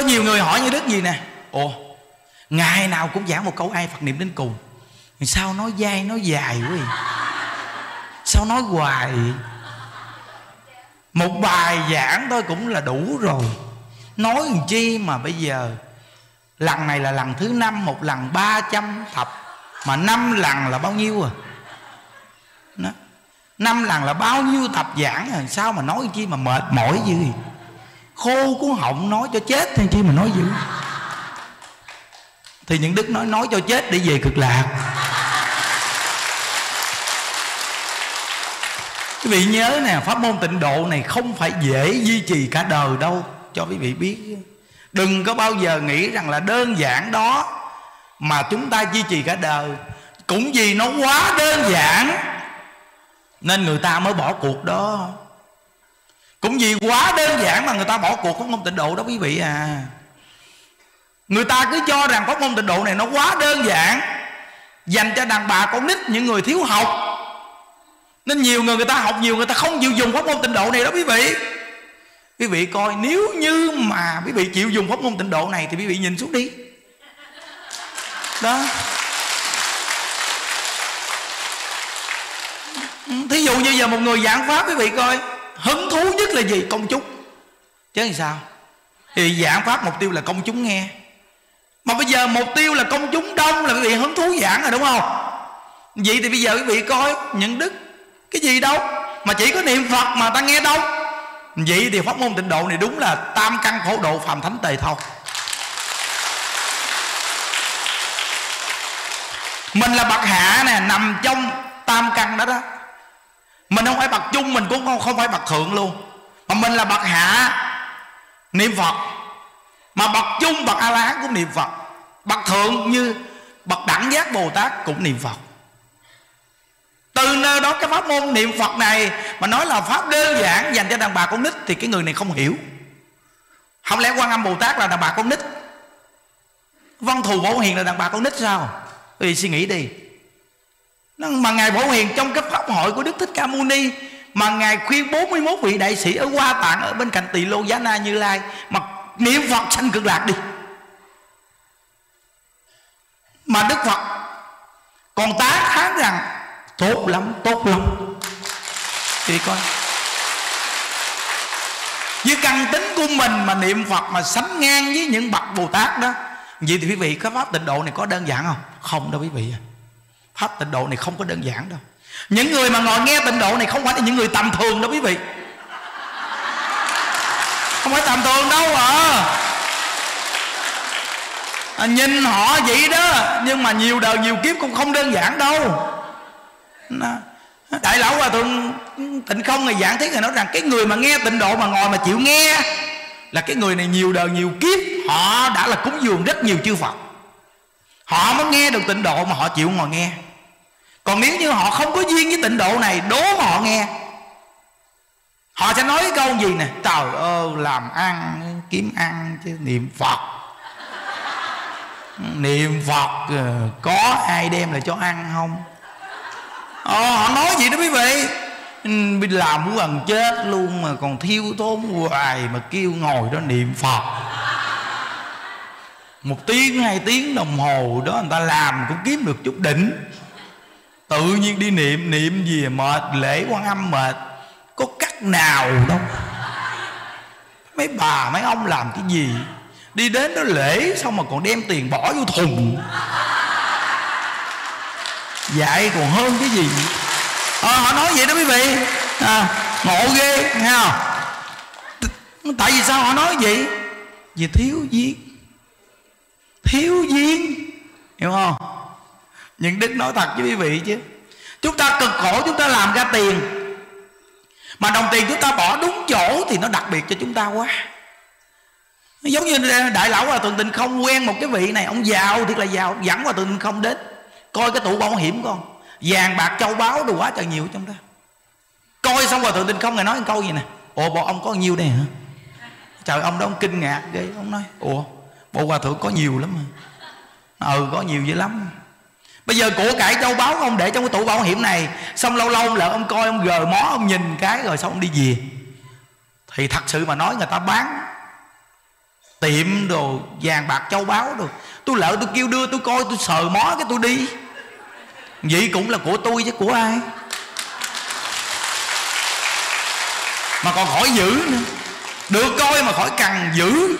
có nhiều người hỏi như đức gì nè? Ồ, ngày nào cũng giảng một câu ai phật niệm đến cùng. Sao nói dai, nói dài quá vậy? sao nói hoài một bài giảng thôi cũng là đủ rồi. Nói làm chi mà bây giờ? Lần này là lần thứ năm, một lần ba trăm thập mà năm lần là bao nhiêu à? Đó. năm lần là bao nhiêu tập giảng à? Sao mà nói chi mà mệt mỏi dữ vậy? Khô cuốn họng nói cho chết thì chi mà nói dữ. Thì những đức nói nói cho chết để về cực lạc. Quý vị nhớ nè, pháp môn tịnh độ này không phải dễ duy trì cả đời đâu, cho quý vị biết. Đừng có bao giờ nghĩ rằng là đơn giản đó mà chúng ta duy trì cả đời. Cũng vì nó quá đơn giản, nên người ta mới bỏ cuộc đó cũng vì quá đơn giản mà người ta bỏ cuộc pháp môn tịnh độ đó quý vị à. Người ta cứ cho rằng pháp môn tịnh độ này nó quá đơn giản, dành cho đàn bà con nít, những người thiếu học. Nên nhiều người người ta học nhiều, người ta không chịu dùng pháp môn tịnh độ này đó quý vị. Quý vị coi, nếu như mà quý vị chịu dùng pháp môn tịnh độ này thì quý vị nhìn xuống đi. Đó. Thí dụ như giờ một người giảng pháp, quý vị coi hứng thú nhất là gì? Công chúng. Chứ làm sao? Thì giảng pháp mục tiêu là công chúng nghe. Mà bây giờ mục tiêu là công chúng đông là quý vị hứng thú giảng rồi, đúng không? Vậy thì bây giờ quý vị coi những đức. Cái gì đâu? Mà chỉ có niệm phật mà ta nghe đâu. Vậy thì pháp môn tịnh độ này đúng là tam căn khổ độ phàm thánh tề thôi mình là bậc hạ nè, nằm trong tam căn đó đó mình không phải bậc chung mình cũng không, không phải bậc thượng luôn. Mà mình là bậc hạ niệm phật. Mà bậc chung bậc a la hán cũng niệm phật. Bậc thượng như bậc đẳng giác bồ tát cũng niệm phật. Từ nơi đó cái pháp môn niệm phật này mà nói là pháp đơn giản dành cho đàn bà con nít thì cái người này không hiểu. Không lẽ quan âm bồ tát là đàn bà con nít? Văn thù phổ hiền là đàn bà con nít sao? Thì suy nghĩ đi mà ngài phổ hiền trong cái pháp hội của đức thích ca mâu ni, mà ngài khuyên 41 vị đại sĩ ở hoa tạng ở bên cạnh tỳ lô giá na như lai, mà niệm phật sanh cực lạc đi. Mà đức phật còn tán kháng rằng tốt lắm tốt lắm. Thì coi. Với căn tính của mình mà niệm phật mà sánh ngang với những bậc bồ tát đó, vậy thì quý vị, cái pháp tịnh độ này có đơn giản không? Không đâu quý vị hết tịnh độ này không có đơn giản đâu. Những người mà ngồi nghe tịnh độ này không phải là những người tầm thường đâu quý vị. Không phải tầm thường đâu à, à nhìn họ vậy đó nhưng mà nhiều đời nhiều kiếp cũng không đơn giản đâu. Đại lão hòa thượng tịnh không ngày giảng thế người nói rằng cái người mà nghe tịnh độ mà ngồi mà chịu nghe là cái người này nhiều đời nhiều kiếp họ đã là cúng dường rất nhiều chư phật. Họ mới nghe được tịnh độ mà họ chịu ngồi nghe còn nếu như họ không có duyên với tịnh độ này đố mà họ nghe. Họ sẽ nói cái câu gì nè? Trời ơi làm ăn kiếm ăn chứ niệm phật. Niệm phật ờ, có ai đem lại cho ăn không? Ờ, họ nói gì đó quý vị? Ừ, bị làm muốn gần chết luôn mà còn thiêu thốn hoài mà kêu ngồi đó niệm phật. Một tiếng hai tiếng đồng hồ đó người ta làm cũng kiếm được chút đỉnh tự nhiên đi niệm niệm gì mệt lễ quan âm mệt. Có cách nào đâu. Mấy bà mấy ông làm cái gì? Đi đến đó lễ xong mà còn đem tiền bỏ vô thùng. Dạy còn hơn cái gì? À, họ nói vậy đó quý vị. À, ngộ ghê nghe không? Tại vì sao họ nói vậy? Vì thiếu duyên. Thiếu duyên. Hiểu không? Nhưng đức nói thật với quý vị chứ. Chúng ta cực khổ, chúng ta làm ra tiền. Mà đồng tiền chúng ta bỏ đúng chỗ thì nó đặc biệt cho chúng ta quá. Giống như đại lão hòa thượng tình không quen một cái vị này. Ông giàu thiệt là giàu, dẫn hòa thượng tình không đến. Coi cái tủ bảo hiểm con. Vàng, bạc, châu báu, đồ quá trời nhiều trong đó. Coi xong hòa thượng tình không ngài nói một câu gì nè? Ồ bộ ông có nhiêu đây hả? Trời, ông đó ông kinh ngạc ghê. Ông nói, ủa, bộ hòa thượng có nhiều lắm mà ừ có nhiều dữ lắm bây giờ của cải châu báu ông để trong cái tủ bảo hiểm này. Xong lâu lâu là ông coi ông gờ mó, ông nhìn cái rồi xong ông đi về. Thì thật sự mà nói người ta bán tiệm đồ vàng bạc châu báu rồi tôi lỡ tôi kêu đưa, tôi coi, tôi sờ mó cái tôi đi. Vậy cũng là của tôi chứ, của ai? Mà còn khỏi giữ nữa. Được coi mà khỏi cần giữ.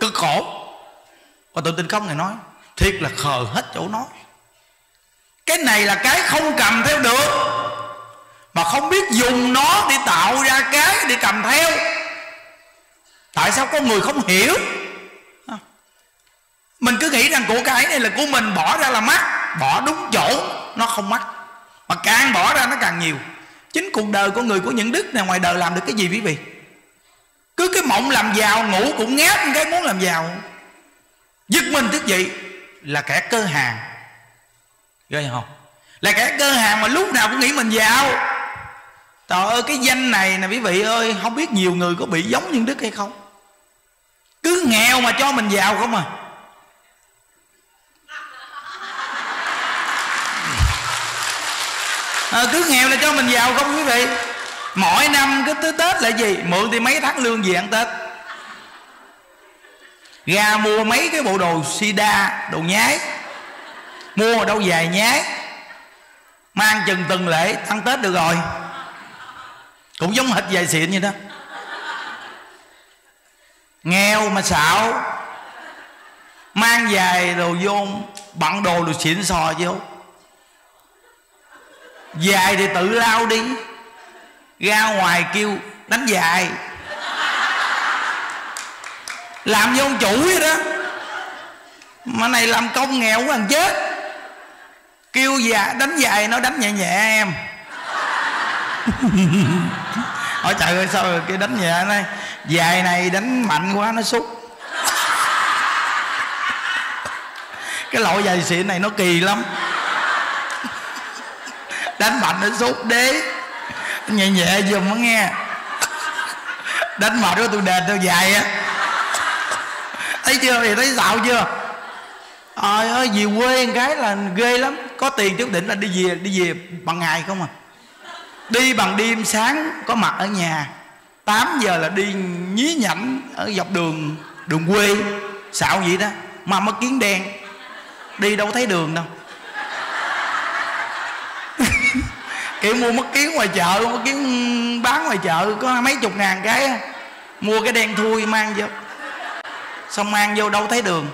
Cực khổ. Và tôi tin không, ngài nói, thiệt là khờ hết chỗ nói cái này là cái không cầm theo được. Mà không biết dùng nó để tạo ra cái để cầm theo. Tại sao con người không hiểu? À, mình cứ nghĩ rằng của cái này là của mình, bỏ ra là mắc. Bỏ đúng chỗ, nó không mắc. Mà càng bỏ ra nó càng nhiều. Chính cuộc đời của người của những đức này, ngoài đời làm được cái gì quý vị? Cứ cái mộng làm giàu, ngủ cũng ngáp, cái muốn làm giàu. Giật mình thức dậy là kẻ cơ hàng ghê không? Là kẻ cơ hàng mà lúc nào cũng nghĩ mình giàu. Trời ơi cái danh này nè quý vị ơi không biết nhiều người có bị giống như đức hay không? Cứ nghèo mà cho mình giàu không à? À, cứ nghèo là cho mình giàu không quý vị? Mỗi năm cứ tới tết là gì? Mượn thì mấy tháng lương gì ăn tết. Ra mua mấy cái bộ đồ sida đồ nhái mua ở đâu dài nhé, mang chừng từng lễ ăn tết được rồi. Cũng giống hệt dài xịn như đó. Nghèo mà xạo. Mang dài đồ vô bận đồ đồ xịn sò vô. Dài thì tự lao đi. Ra ngoài kêu đánh dài. Làm vô ông chủ vậy đó. Mà này làm công nghèo quá thằng chết kêu dạ đánh dài, nó đánh nhẹ nhẹ em. Hỏi trời ơi, sao rồi cái đánh nhẹ này dài này đánh mạnh quá, nó xúc cái loại dài xịn này nó kỳ lắm. Đánh mạnh nó xúc đế. Nhẹ nhẹ giùm nó nghe. Đánh mệt đó tôi đền tôi dài á. Thấy chưa? Thì thấy xạo chưa? Trời ơi về quê cái là ghê lắm có tiền chút định là đi về đi về bằng ngày không à? Đi bằng đêm sáng, có mặt ở nhà. 8 giờ là đi nhí nhảnh ở dọc đường đường quê. Xạo vậy đó. Mà mất kiến đen. Đi đâu thấy đường đâu. Kiểu mua mất kiến ngoài chợ mất kiến bán ngoài chợ, có mấy chục ngàn cái mua cái đen thui mang vô. Xong mang vô, đâu thấy đường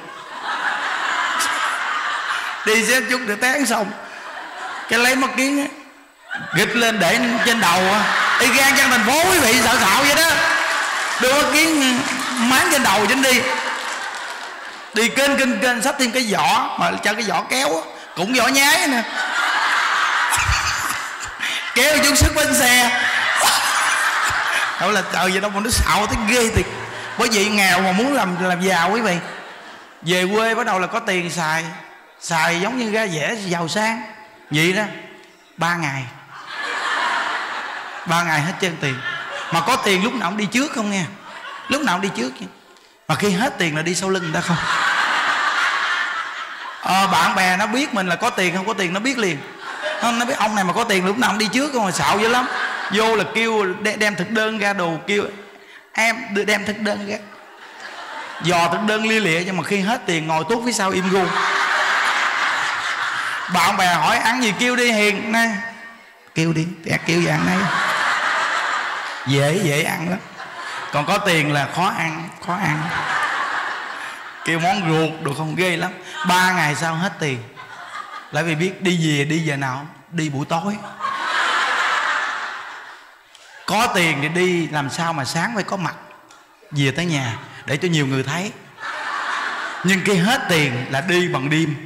đi xếp chút để tán xong cái lấy mất kiến gịch lên để trên đầu đi gan trong thành phố quý vị sợ sạo vậy đó. Đưa mất kiến, máng trên đầu trên đi. Đi kênh kênh kênh sắp thêm cái vỏ mà cho cái vỏ kéo cũng vỏ nhái nè. Kéo chút sức bên xe. Đâu là trời, vậy đâu mà nó xạo tới ghê thiệt. Bởi vì nghèo mà muốn làm làm giàu quý vị. Về quê bắt đầu là có tiền xài xài giống như ra dễ giàu sang. Vậy đó ba ngày. Ba ngày hết trơn tiền. Mà có tiền lúc nào cũng đi trước không nghe? Lúc nào cũng đi trước mà khi hết tiền là đi sau lưng người ta không? Ờ, bạn bè nó biết mình là có tiền không? Có tiền nó biết liền. Nó biết ông này mà có tiền lúc nào cũng đi trước không? Mà xạo dữ lắm. Vô là kêu đem thực đơn ra đồ kêu em đưa đem thực đơn ra. Dò thực đơn lia lịa nhưng mà khi hết tiền ngồi tốt phía sau im gu bạn bè hỏi, ăn gì kêu đi, hiền? Nè kêu đi thì kêu dạng này dễ dễ ăn lắm. Còn có tiền là khó ăn khó ăn. Kêu món ruột được không ghê lắm. Ba ngày sau hết tiền. Lại vì biết đi về, đi giờ nào, đi buổi tối. Có tiền thì đi, làm sao mà sáng phải có mặt. Về tới nhà, để cho nhiều người thấy. Nhưng khi hết tiền là đi bằng đêm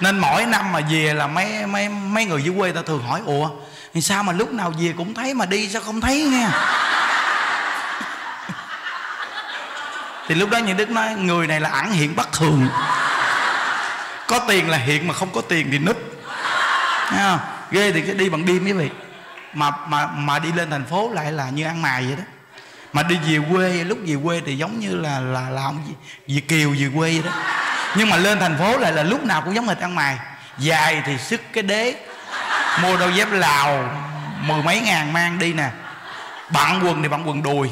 nên mỗi năm mà về là mấy mấy mấy người dưới quê ta thường hỏi, ủa, thì sao mà lúc nào về cũng thấy mà đi, sao không thấy nghe? Thì lúc đó những đức nói, người này là ẩn hiện bất thường. Có tiền là hiện mà không có tiền thì nứt. Thấy không? ghê thì cái đi bằng đêm quý vị. Mà mà mà đi lên thành phố lại là như ăn mày vậy đó. Mà đi về quê, lúc về quê thì giống như là là là ông về kiều về quê vậy đó nhưng mà lên thành phố lại là lúc nào cũng giống hệt ăn mày. Dài thì sức cái đế. Mua đôi dép lào, mười mấy ngàn mang đi nè. Bạn quần thì bạn quần đùi.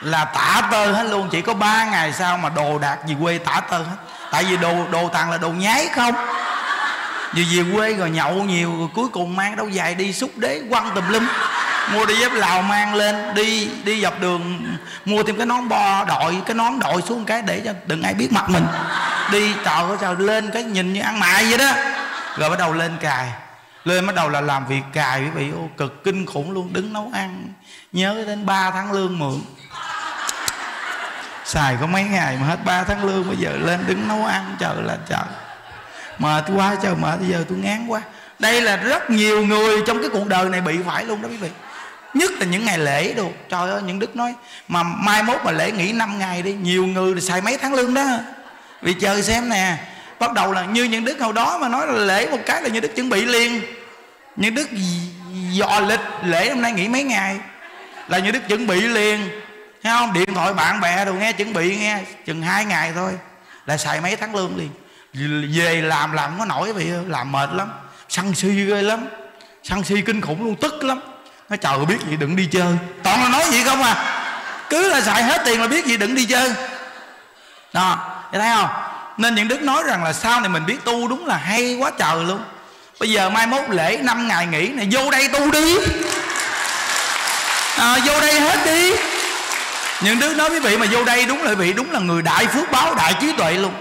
Là tả tơ hết luôn, chỉ có ba ngày sau mà đồ đạc gì quê tả tơ hết. Tại vì đồ đồ tàn là đồ nhái không? Vì về quê rồi nhậu nhiều, rồi cuối cùng mang đâu dài đi xúc đế quăng tùm lum mua đi dép lào mang lên, đi đi dọc đường. Mua thêm cái nón bo đội, cái nón đội xuống cái để cho đừng ai biết mặt mình. Đi trời ơi trời lên cái nhìn như ăn mại vậy đó. Rồi bắt đầu lên cài. Lên bắt đầu là làm việc cài, quý vị, ô, cực kinh khủng luôn. Đứng nấu ăn, nhớ đến 3 tháng lương mượn. Xài có mấy ngày mà hết 3 tháng lương, bây giờ lên đứng nấu ăn trời là trời mệt quá trời mệt, bây giờ tôi ngán quá. Đây là rất nhiều người trong cái cuộc đời này bị phải luôn đó, quý vị nhất là những ngày lễ đồ. Trời ơi, những đức nói, mà mai mốt mà lễ nghỉ 5 ngày đi, nhiều người xài mấy tháng lương đó. Vì chờ xem nè, bắt đầu là như những đức hồi đó mà nói là lễ một cái là như đức chuẩn bị liền. Những đức dò lịch lễ hôm nay nghỉ mấy ngày là như đức chuẩn bị liền. Thấy không? Điện thoại bạn bè đồ nghe chuẩn bị nghe, chừng hai ngày thôi là xài mấy tháng lương liền. Về làm làm có nổi, vì làm mệt lắm, săn si ghê lắm, săn si kinh khủng luôn, tức lắm nó trời biết gì đừng đi chơi. Toàn là nói gì không à. Cứ là xài hết tiền là biết gì đừng đi chơi. Đó thấy không? Nên những đức nói rằng là sau này mình biết tu đúng là hay quá trời luôn. Bây giờ mai mốt lễ 5 ngày nghỉ này vô đây tu đi. À, vô đây hết đi. Những đứa nói với vị mà vô đây đúng là vị đúng là người đại phước báo đại trí tuệ luôn.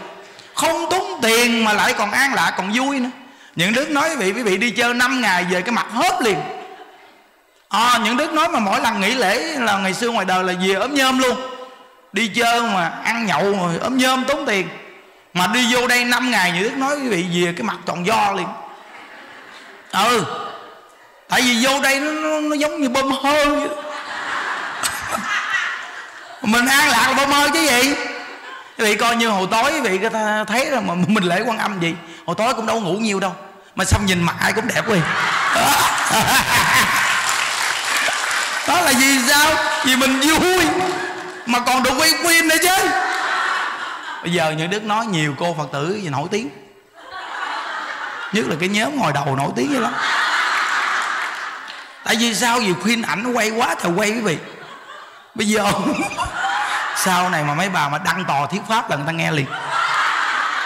Không tốn tiền mà lại còn an lạc còn vui nữa. Những đứa nói với vị quý vị đi chơi 5 ngày về cái mặt hớp liền à, những đức nói mà mỗi lần nghỉ lễ là ngày xưa ngoài đời là về ốm nhôm luôn. Đi chơi mà ăn nhậu rồi ốm nhôm tốn tiền. Mà đi vô đây 5 ngày những đức nói quý vị về cái mặt toàn do liền. Ừ tại vì vô đây nó, nó, nó giống như bơm hơi vậy. Mình an lạc là bơm hơi chứ gì. Quý vị coi như hồi tối quý vị thấy rồi mà mình lễ quan âm gì hồi tối cũng đâu ngủ nhiều đâu. Mà xong nhìn mặt ai cũng đẹp quá đó là vì sao? Vì mình vui. Mà còn được quay phim nữa chứ. Bây giờ những đức nói nhiều cô phật tử gì nổi tiếng. Nhất là cái nhóm ngồi đầu nổi tiếng vậy lắm. Tại vì sao? Vì khuyên ảnh nó quay quá trời quay quý vị. Bây giờ sau này mà mấy bà mà đăng tò thiết pháp là người ta nghe liền.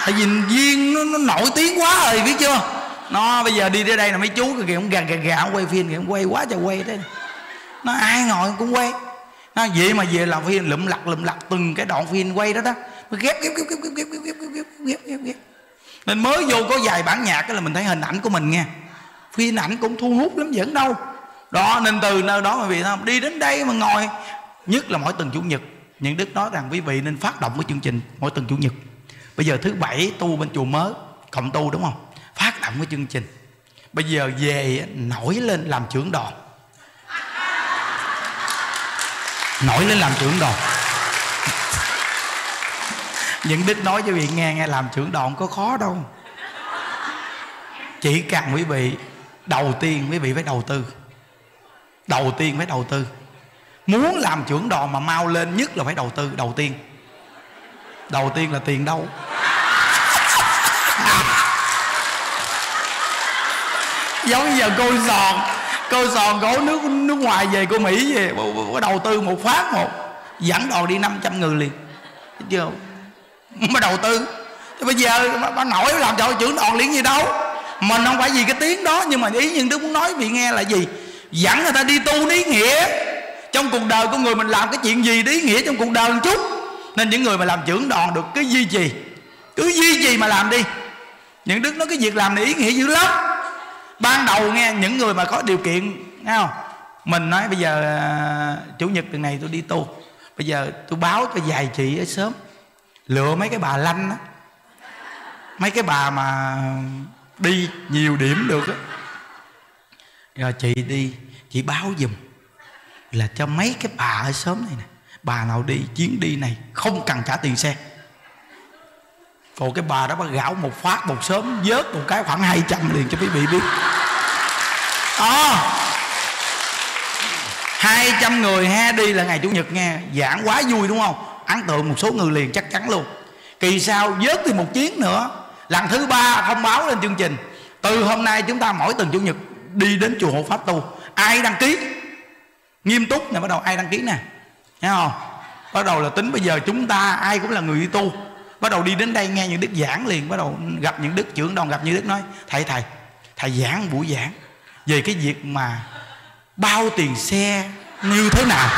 Tại vì duyên nó, nó nổi tiếng quá rồi biết chưa? Nó bây giờ đi tới đây là mấy chú kìa cũng gà gà gà quay phim kìa quay quá trời quay thế nó ai ngồi cũng quay nó vậy mà về làm phim lụm lặt lụm lặt từng cái đoạn phim quay đó đó ghép ghép ghép ghép ghép ghép ghép ghép ghép ghép ghép ghép nên mới vô có vài bản nhạc cái là mình thấy hình ảnh của mình nghe, phim ảnh cũng thu hút lắm vẫn đâu đó nên từ nơi đó mà vì sao đi đến đây mà ngồi nhất là mỗi tuần chủ nhật những đức nói rằng quý vị nên phát động cái chương trình mỗi tuần chủ nhật bây giờ thứ bảy tu bên chùa mới cộng tu đúng không phát động cái chương trình bây giờ về nổi lên làm trưởng đoàn nổi lên làm trưởng đoàn. Những đức nói cho quý vị nghe nghe làm trưởng đoàn có khó đâu. Chỉ cần quý vị, đầu tiên quý vị phải đầu tư. Đầu tiên phải đầu tư. Muốn làm trưởng đoàn mà mau lên nhất là phải đầu tư, đầu tiên. Đầu tiên là tiền đâu. Giống như giờ cô giòn cô sòn gỗ nước nước ngoài về của mỹ về có đầu tư một phát một, dẫn đoàn đi 500 người liền. Chưa? Mà đầu tư. Chứ bây giờ bà nổi làm cho trưởng đoàn liền gì đâu. Mình không phải vì cái tiếng đó, nhưng mà ý nhưng đứa muốn nói bị nghe là gì? Dẫn người ta đi tu ý nghĩa. Trong cuộc đời của người mình làm cái chuyện gì ý nghĩa trong cuộc đời một chút. Nên những người mà làm trưởng đoàn được cái duy trì. Cứ duy trì mà làm đi. Những đức nói cái việc làm này ý nghĩa dữ lắm ban đầu nghe những người mà có điều kiện nghe không? Mình nói, bây giờ à, chủ nhật tuần này tôi đi tu. Bây giờ tôi báo cho vài chị ở sớm. Lựa mấy cái bà lanh á. Mấy cái bà mà đi nhiều điểm được á. Rồi chị đi, chị báo giùm là cho mấy cái bà ở sớm này nè. Bà nào đi, chuyến đi này không cần trả tiền xe còn cái bà đó bà gạo một phát một sớm vớt một cái khoảng 200 liền cho quý vị biết. À, 200 người ha đi là ngày chủ nhật nghe. Giảng quá vui đúng không? Ấn tượng một số người liền chắc chắn luôn. Kỳ sau vớt thì một chuyến nữa. Lần thứ ba thông báo lên chương trình. Từ hôm nay chúng ta mỗi tuần chủ nhật đi đến chùa hộ pháp tu. Ai đăng ký? Nghiêm túc nè bắt đầu ai đăng ký nè. Thấy không? Bắt đầu là tính bây giờ chúng ta ai cũng là người đi tu bắt đầu đi đến đây nghe những đức giảng liền, bắt đầu gặp những đức, trưởng đoàn gặp những đức nói, thầy thầy thầy giảng buổi giảng về cái việc mà bao tiền xe như thế nào.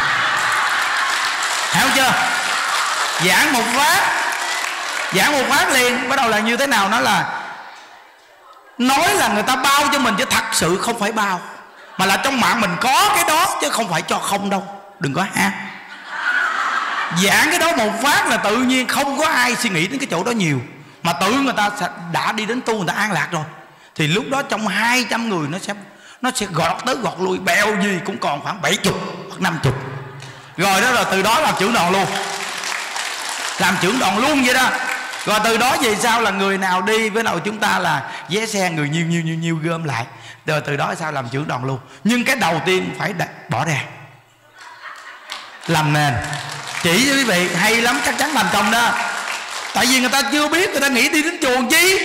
Hiểu chưa? Giảng một phát giảng một phát liền, bắt đầu là như thế nào? Nó là, nói là người ta bao cho mình chứ thật sự không phải bao, mà là trong mạng mình có cái đó chứ không phải cho không đâu, đừng có ha giảng cái đó một phát là tự nhiên không có ai suy nghĩ đến cái chỗ đó nhiều. Mà tự người ta đã đi đến tu người ta an lạc rồi. Thì lúc đó trong 200 người nó sẽ nó sẽ gọt tới gọt lui, bèo gì cũng còn khoảng 70 hoặc 50 rồi đó là từ đó làm trưởng đoàn luôn. Làm trưởng đoàn luôn vậy đó. Rồi từ đó về sau là người nào đi với nào chúng ta là vé xe người nhiêu nhiêu nhiêu nhiêu gom lại. Rồi từ đó sao làm trưởng đoàn luôn. Nhưng cái đầu tiên phải đặt bỏ ra. Làm nền chỉ cho quý vị, hay lắm, chắc chắn thành công đó. Tại vì người ta chưa biết, người ta nghĩ đi đến chùa chi?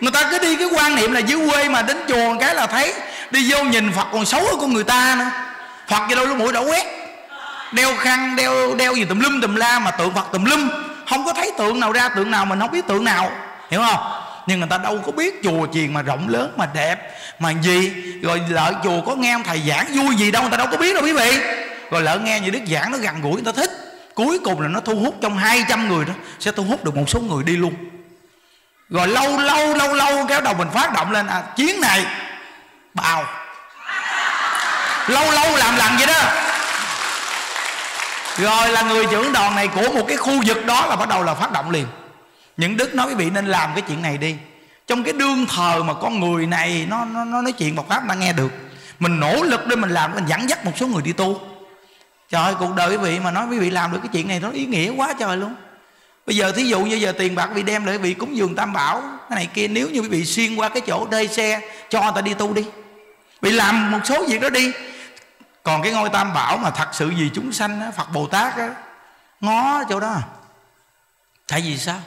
Người ta cứ đi, cái quan niệm là dưới quê mà đến chùa cái là thấy đi vô nhìn phật còn xấu hơn con người ta nữa. Phật gì đâu lúc mũi đã quét. Đeo khăn, đeo đeo gì, tùm lum, tùm la mà tượng phật tùm lum. Không có thấy tượng nào ra, tượng nào mình không biết tượng nào. Hiểu không? Nhưng người ta đâu có biết chùa chiền mà rộng lớn, mà đẹp, mà gì. Rồi lỡ chùa có nghe ông thầy giảng vui gì đâu, người ta đâu có biết đâu quý vị. Rồi lỡ nghe như đức giảng nó gần gũi, người ta thích cuối cùng là nó thu hút trong 200 người đó sẽ thu hút được một số người đi luôn. Rồi lâu lâu lâu lâu kéo đầu mình phát động lên à, chiến này bao lâu lâu làm lần vậy đó. Rồi là người trưởng đoàn này của một cái khu vực đó là bắt đầu là phát động liền. Những đức nói quý vị nên làm cái chuyện này đi. Trong cái đương thờ mà con người này nó nó, nó nói chuyện một pháp đã nghe được mình nỗ lực để mình làm mình dẫn dắt một số người đi tu trời ơi cuộc đời quý vị mà nói quý vị làm được cái chuyện này nó ý nghĩa quá trời luôn. Bây giờ thí dụ như giờ tiền bạc bị đem lại quý vị cúng dường tam bảo cái này kia nếu như quý vị xuyên qua cái chỗ đê xe cho người ta đi tu đi. Bị làm một số việc đó đi. Còn cái ngôi tam bảo mà thật sự vì chúng sanh á, phật bồ tát á, ngó chỗ đó. Tại vì sao?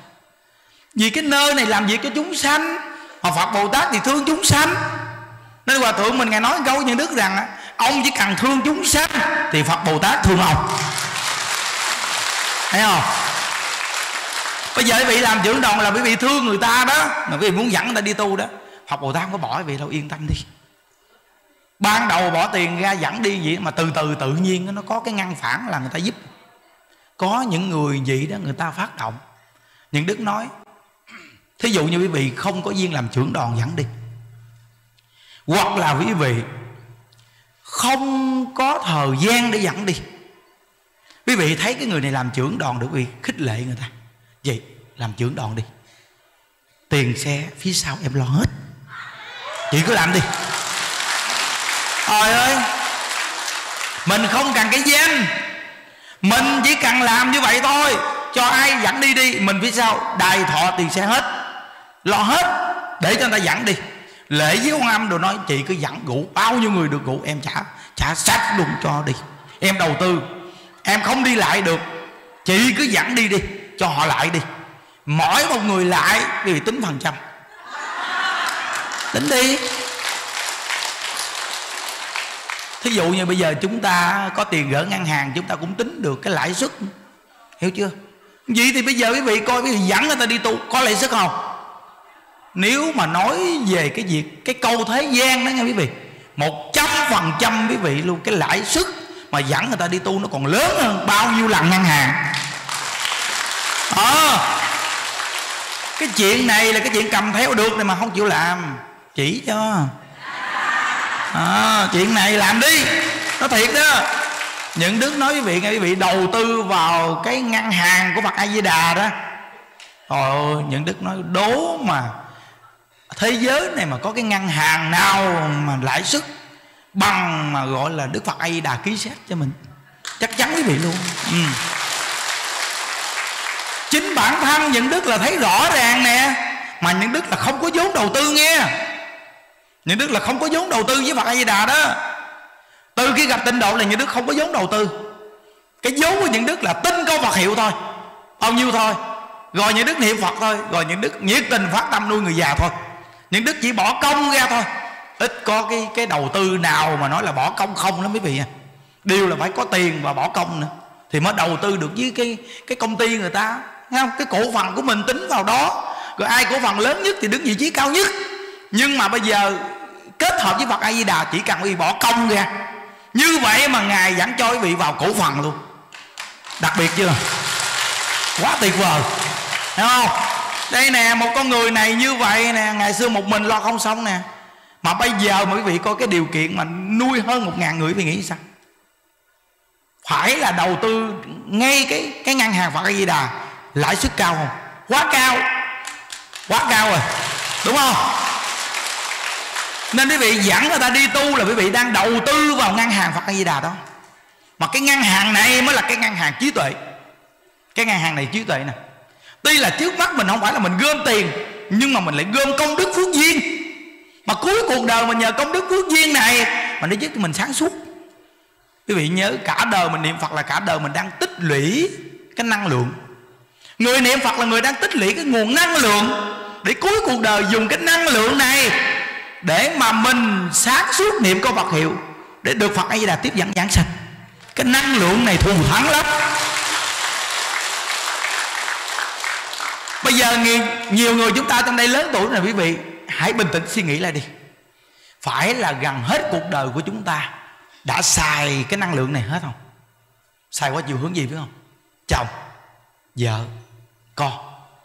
Vì cái nơi này làm việc cho chúng sanh mà phật bồ tát thì thương chúng sanh. Nên hòa thượng mình ngài nói câu như đức rằng ông chỉ cần thương chúng sanh thì phật bồ tát thương ông. Thấy không? Bây giờ quý vị làm trưởng đoàn là quý vị thương người ta đó. Mà quý vị muốn dẫn người ta đi tu đó, phật bồ tát không có bỏ quý vị đâu, yên tâm đi. Ban đầu bỏ tiền ra dẫn đi vậy mà từ từ tự nhiên nó có cái ngăn phản là người ta giúp. Có những người vậy đó, người ta phát động. Những đức nói, thí dụ như quý vị không có duyên làm trưởng đoàn dẫn đi, hoặc là quý vị không có thời gian để dẫn đi. Quý vị thấy cái người này làm trưởng đoàn được vì khích lệ người ta. Vậy, làm trưởng đoàn đi. Tiền xe phía sau em lo hết. Chị cứ làm đi. Trời ơi, mình không cần cái danh. Mình chỉ cần làm như vậy thôi. Cho ai dẫn đi đi, mình phía sau đài thọ tiền xe hết. Lo hết, để cho người ta dẫn đi lễ với ông âm rồi nói, chị cứ dẫn gũ bao nhiêu người được gũ em trả trả sách luôn cho đi. Em đầu tư, em không đi lại được. Chị cứ dẫn đi đi, cho họ lại đi. Mỗi một người lại thì tính phần trăm. Tính đi. Thí dụ như bây giờ chúng ta có tiền gửi ngân hàng, chúng ta cũng tính được cái lãi suất. Hiểu chưa? Vậy thì bây giờ quý vị coi, quý vị dẫn người ta đi tu, có lãi suất không? Nếu mà nói về cái việc cái câu thế gian đó nha quý vị một trăm phần trăm quý vị luôn cái lãi suất mà dẫn người ta đi tu nó còn lớn hơn bao nhiêu lần ngân hàng. À, cái chuyện này là cái chuyện cầm theo được này mà không chịu làm. Chỉ cho. À, chuyện này làm đi. Nó thiệt đó. Những đức nói với vị nghe quý vị đầu tư vào cái ngân hàng của phật a di đà đó. Trời ơi, những đức nói đố mà thế giới này mà có cái ngân hàng nào mà lãi suất bằng mà gọi là đức phật a di đà ký xét cho mình? Chắc chắn quý vị luôn. Ừ. chính bản thân những đức là thấy rõ ràng nè, mà những đức là không có vốn đầu tư nghe. Những đức là không có vốn đầu tư với phật a di đà đó. Từ khi gặp tịnh độ là những đức không có vốn đầu tư. Cái vốn của những đức là tin câu phật hiệu thôi. Bao nhiêu thôi. Rồi những đức niệm phật thôi. Rồi những đức nhiệt tình phát tâm nuôi người già thôi những đức chỉ bỏ công ra thôi. Ít có cái cái đầu tư nào mà nói là bỏ công không lắm quý vị à đều là phải có tiền và bỏ công nữa. Thì mới đầu tư được với cái cái công ty người ta. Thấy không? Cái cổ phần của mình tính vào đó. Rồi ai cổ phần lớn nhất thì đứng vị trí cao nhất. Nhưng mà bây giờ kết hợp với Phật A Di Đà chỉ cần quý vị bỏ công ra. Như vậy mà ngài dẫn cho quý vị vào cổ phần luôn. Đặc biệt chưa? Quá tuyệt vời. Thấy không? Đây nè, một con người này như vậy nè, ngày xưa một mình lo không xong nè. Mà bây giờ mà quý vị coi cái điều kiện mà nuôi hơn một ngàn người thì nghĩ sao? Phải là đầu tư ngay cái cái ngân hàng Phật A Di Đà. Lãi suất cao không? Quá cao. Quá cao rồi. Đúng không? Nên quý vị dẫn người ta đi tu là quý vị đang đầu tư vào ngân hàng Phật A Di Đà đó. Mà cái ngân hàng này mới là cái ngân hàng trí tuệ. Cái ngân hàng này trí tuệ nè tuy là trước mắt mình không phải là mình gom tiền, nhưng mà mình lại gom công đức phước duyên. Mà cuối cuộc đời mình nhờ công đức phước duyên này, mà nó giúp cho mình sáng suốt. Quý vị nhớ cả đời mình niệm phật là cả đời mình đang tích lũy cái năng lượng. Người niệm phật là người đang tích lũy cái nguồn năng lượng để cuối cuộc đời dùng cái năng lượng này để mà mình sáng suốt niệm câu Phật hiệu để được Phật A Di Đà tiếp dẫn giảng sanh cái năng lượng này thù thắng lắm. Bây giờ nhiều, người chúng ta trong đây lớn tuổi này quý vị hãy bình tĩnh suy nghĩ lại đi. Phải là gần hết cuộc đời của chúng ta đã xài cái năng lượng này hết không? Xài qua chiều hướng gì phải không? Chồng vợ con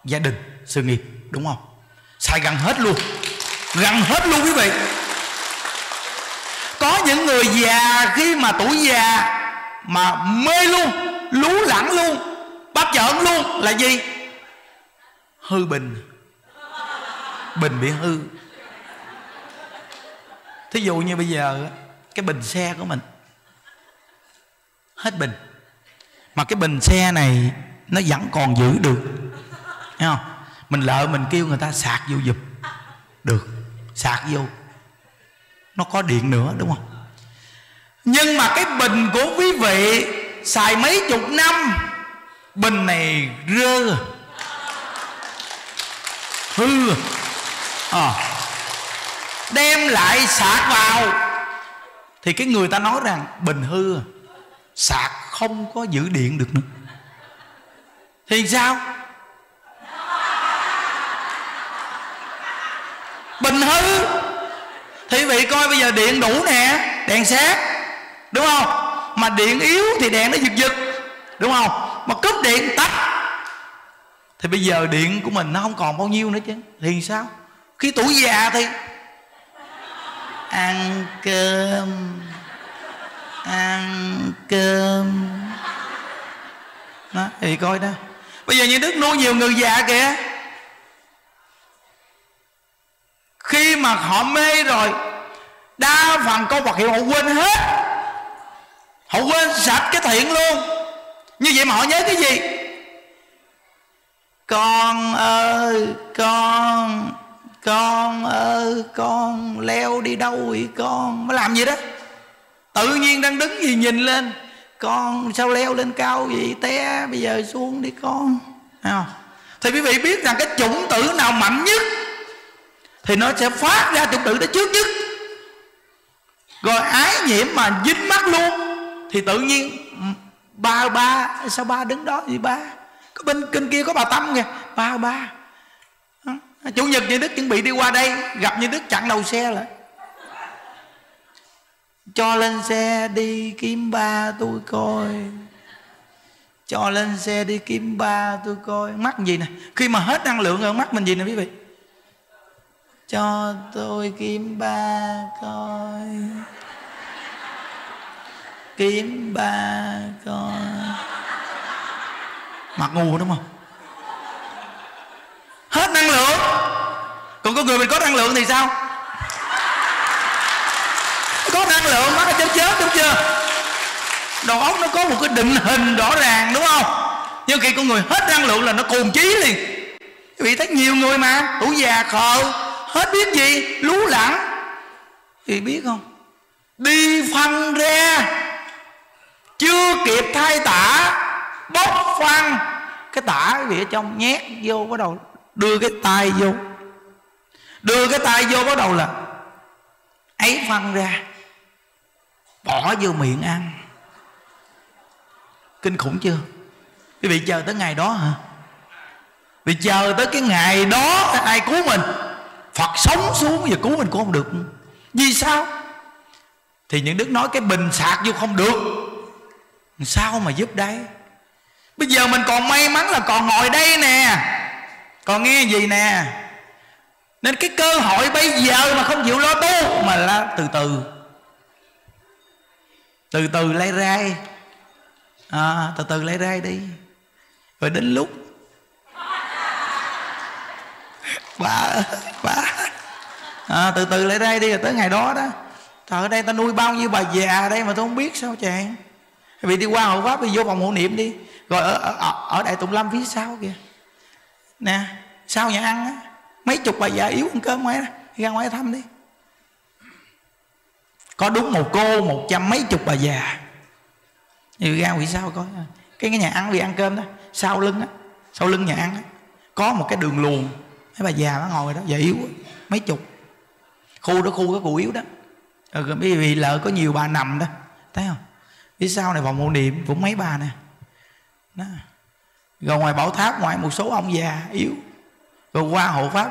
gia đình sự nghiệp đúng không? Xài gần hết luôn. Gần hết luôn quý vị. Có những người già khi mà tuổi già mà mê luôn lú lẳng luôn bắt giỡn luôn là gì? Hư bình. Bình bị hư. Thí dụ như bây giờ, cái bình xe của mình, hết bình. Mà cái bình xe này, nó vẫn còn giữ được. Thấy không? Mình lỡ mình kêu người ta sạc vô giùm. Được, sạc vô. Nó có điện nữa, đúng không? Nhưng mà cái bình của quý vị xài mấy chục năm, bình này rơ hư. À. đem lại sạc vào. Thì cái người ta nói rằng bình hư, sạc không có giữ điện được nữa. Thì sao? Bình hư. Thì vị coi bây giờ điện đủ nè, đèn sáng đúng không? Mà điện yếu thì đèn nó giật giật, đúng không? Mà cúp điện tắt thì bây giờ điện của mình nó không còn bao nhiêu nữa chứ. Thì sao? Khi tuổi già thì ăn cơm ăn cơm. Đó, thì coi đó. Bây giờ những đức nuôi nhiều người già kìa. Khi mà họ mê rồi, đa phần câu Phật hiệu họ quên hết. Họ quên sạch cái thiện luôn. Như vậy mà họ nhớ cái gì? Con ơi, con con ơi, con leo đi đâu vậy con? Mới làm gì đó? Tự nhiên đang đứng gì nhìn lên. Con sao leo lên cao vậy té? Bây giờ xuống đi con. Không? thì quý vị biết rằng cái chủng tử nào mạnh nhất thì nó sẽ phát ra chủng tử đó trước nhất. Rồi ái nhiễm mà dính mắt luôn thì tự nhiên ba ba, sao ba đứng đó gì ba? Bên kinh kia có bà tâm kìa. Ba. Ba chủ nhật như đức chuẩn bị đi qua đây, gặp như đức chặn đầu xe lại. Cho lên xe đi kiếm ba tôi coi. Cho lên xe đi kiếm ba tôi coi. Mắt gì nè? Khi mà hết năng lượng ở mắt mình gì nè quý vị? Cho tôi kiếm ba coi. Kiếm ba coi mặt ngu đúng không? Hết năng lượng. Còn có người mình có năng lượng thì sao? Có năng lượng nó chết chết, đúng chưa? Đầu óc nó có một cái định hình rõ ràng, đúng không? Nhưng khi con người hết năng lượng là nó cuồng chí liền. Vì thấy nhiều người mà tuổi già, khờ, hết biết gì, lú lẳng. Thì biết không? Đi phân ra chưa kịp thay tả bóp phân cái tả gì ở trong, nhét vô bắt đầu, đưa cái tay vô. Đưa cái tay vô bắt đầu là ấy phân ra, bỏ vô miệng ăn. Kinh khủng chưa? Quý vị chờ tới ngày đó hả? Vì chờ tới cái ngày đó ai cứu mình? Phật sống xuống giờ cứu mình cũng không được. Vì sao? Thì những đức nói cái bình sạc vô không được. Sao mà giúp đấy? Bây giờ mình còn may mắn là còn ngồi đây nè. Còn nghe gì nè? Nên cái cơ hội bây giờ mà không chịu lo tu mà là từ từ. Từ từ lấy rai. À, từ từ lấy rai đi. Rồi đến lúc bà bà. À, từ từ lấy rai đi rồi tới ngày đó đó. Trời ở đây ta nuôi bao nhiêu bà già đây mà tôi không biết sao chàng. Vì đi qua hộ pháp đi vô phòng hộ niệm đi rồi ở, ở, ở đại tùng lâm phía sau kìa. Nè sau nhà ăn á mấy chục bà già yếu ăn cơm ngoài đó ra ngoài thăm đi. Có đúng một cô một trăm mấy chục bà già. Thì ra vì sao có cái cái nhà ăn vì ăn cơm đó sau lưng á sau lưng nhà ăn á có một cái đường luồn. Mấy bà già nó ngồi đó già yếu mấy chục. Khu đó khu cái cụ yếu đó. Bởi vì lợ có nhiều bà nằm đó. Thấy không? Phía sau này vòng hộ niệm cũng mấy bà nè đó. rồi ngoài bảo tháp, ngoài một số ông già yếu. Rồi qua hộ pháp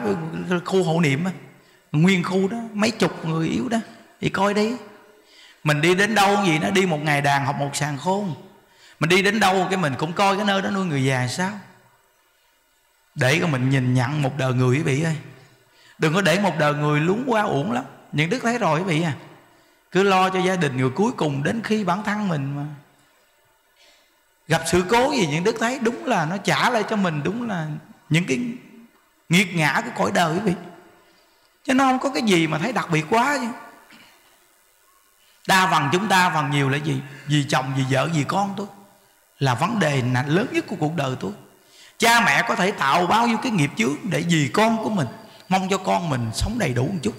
khu hộ niệm nguyên khu đó, mấy chục người yếu đó. Thì coi đi. Mình đi đến đâu gì nó đi một ngày đàn học một sàn khôn. Mình đi đến đâu cái mình cũng coi cái nơi đó nuôi người già sao? Để cho mình nhìn nhận một đời người quý vị ơi. Đừng có để một đời người lún qua uổng lắm. Những đức thấy rồi quý vị à. Cứ lo cho gia đình người cuối cùng đến khi bản thân mình mà gặp sự cố gì những đức thấy, đúng là nó trả lại cho mình, đúng là những cái nghiệt ngã của cõi đời quý vị. Chứ nó không có cái gì mà thấy đặc biệt quá chứ. Đa phần chúng ta, phần nhiều là gì? Vì chồng, vì vợ, vì con tôi là vấn đề lớn nhất của cuộc đời tôi cha mẹ có thể tạo bao nhiêu cái nghiệp chướng để vì con của mình, mong cho con mình sống đầy đủ một chút.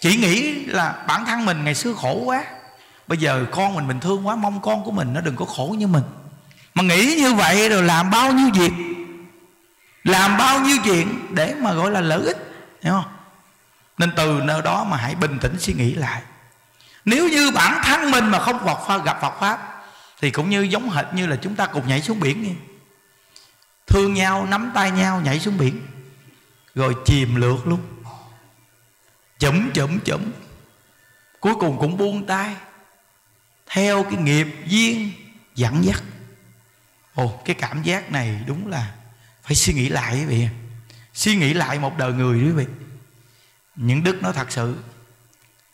Chỉ nghĩ là bản thân mình ngày xưa khổ quá bây giờ con mình mình thương quá mong con của mình nó đừng có khổ như mình. Mà nghĩ như vậy rồi làm bao nhiêu việc? Làm bao nhiêu chuyện để mà gọi là lợi ích hiểu không? Nên từ nơi đó mà hãy bình tĩnh suy nghĩ lại. Nếu như bản thân mình mà không Phật pháp, gặp Phật pháp thì cũng như giống hệt như là chúng ta cùng nhảy xuống biển nghe thương nhau nắm tay nhau nhảy xuống biển. Rồi chìm lượt luôn. Chấm chấm chấm. Cuối cùng cũng buông tay theo cái nghiệp duyên dẫn dắt. Ồ, cái cảm giác này đúng là phải suy nghĩ lại quý vị. Suy nghĩ lại một đời người quý vị. Những đức nó thật sự,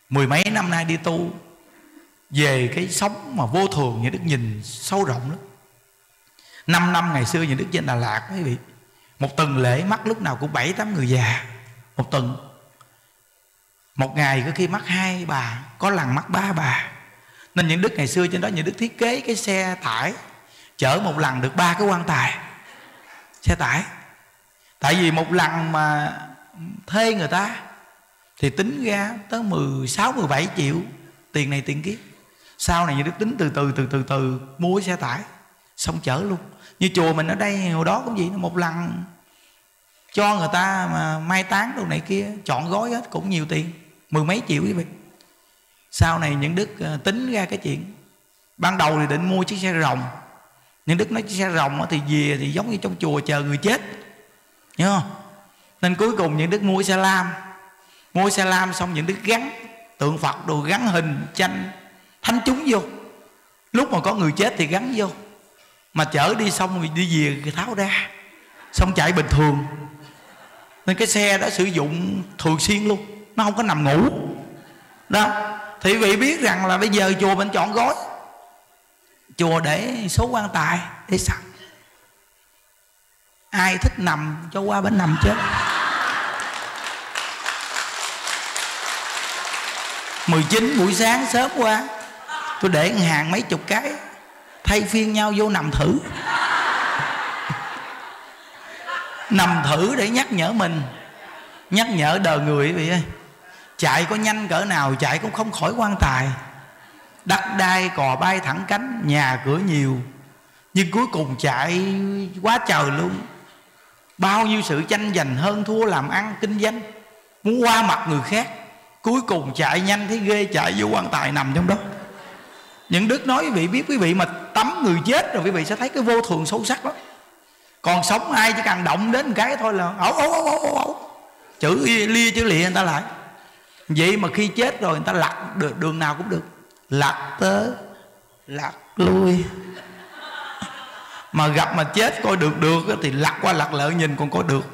mười mấy năm nay đi tu, về cái sống mà vô thường, những đức nhìn sâu rộng lắm. Năm năm ngày xưa, những đức trên Đà Lạt quý vị, một tuần lễ mắc lúc nào cũng bảy tám người già, một tuần. Một ngày có khi mắc hai bà, có lần mắc ba bà nên những đức ngày xưa trên đó, những đức thiết kế cái xe tải, chở một lần được ba cái quan tài. Xe tải. Tại vì một lần mà thuê người ta, thì tính ra tới 16 17 triệu tiền này tiền kia. Sau này như đức tính từ từ từ từ từ mua cái xe tải, xong chở luôn. Như chùa mình ở đây, hồi đó cũng vậy một lần cho người ta mà mai táng đồ này kia, chọn gói hết cũng nhiều tiền, mười mấy triệu quý vị sau này những đức ờ, tính ra cái chuyện. Ban đầu thì định mua chiếc xe rồng. Những đức nói chiếc xe rồng thì về thì giống như trong chùa chờ người chết. Nhớ không? Nên cuối cùng những đức mua xe lam. Mua xe lam xong những đức gắn tượng phật đồ gắn hình, tranh, thánh chúng vô. Lúc mà có người chết thì gắn vô. Mà chở đi xong rồi đi về thì tháo ra. Xong chạy bình thường. Nên cái xe đó sử dụng thường xuyên luôn. Nó không có nằm ngủ. Đó thì vị biết rằng là bây giờ chùa mình chọn gói. Chùa để số quan tài để sẵn. Ai thích nằm cho qua bên nằm chết mười chín buổi sáng sớm qua, tôi để hàng mấy chục cái, thay phiên nhau vô nằm thử. Nằm thử để nhắc nhở mình, nhắc nhở đời người vậy ơi chạy có nhanh cỡ nào, chạy cũng không khỏi quan tài. Đất đai, cò bay thẳng cánh, nhà cửa nhiều. Nhưng cuối cùng chạy quá trời luôn. Bao nhiêu sự tranh giành hơn thua làm ăn, kinh doanh. Muốn qua mặt người khác, cuối cùng chạy nhanh thấy ghê, chạy vô quan tài nằm trong đó. Những đức nói quý vị biết, quý vị mà tắm người chết rồi quý vị sẽ thấy cái vô thường sâu sắc lắm. Còn sống ai chỉ cần động đến một cái thôi là ẩu ẩu ẩu ẩu ẩu chữ lia chữ lịa người ta lại vậy mà khi chết rồi người ta lặt được, đường nào cũng được. Lặt tới lặt lui. Mà gặp mà chết coi được được thì lặt qua lặt lợi nhìn còn có được.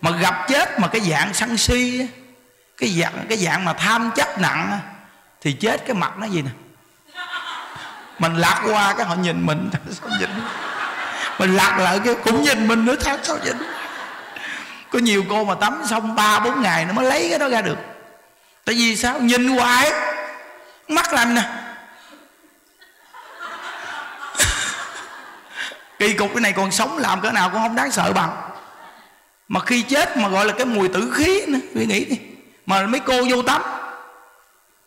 Mà gặp chết mà cái dạng sân si cái dạng cái dạng mà tham chấp nặng thì chết cái mặt nó gì nè? Mình lạc qua cái họ nhìn mình, sao nhìn? Mình lạc lại cái cũng nhìn mình nữa, sao sao nhìn? Có nhiều cô mà tắm xong ba bốn ngày nó mới lấy cái đó ra được tại vì sao? Nhìn hoài. Mắt làm nè. Kỳ cục cái này còn sống làm cỡ nào cũng không đáng sợ bằng. Mà khi chết mà gọi là cái mùi tử khí nữa suy nghĩ đi. Mà mấy cô vô tắm.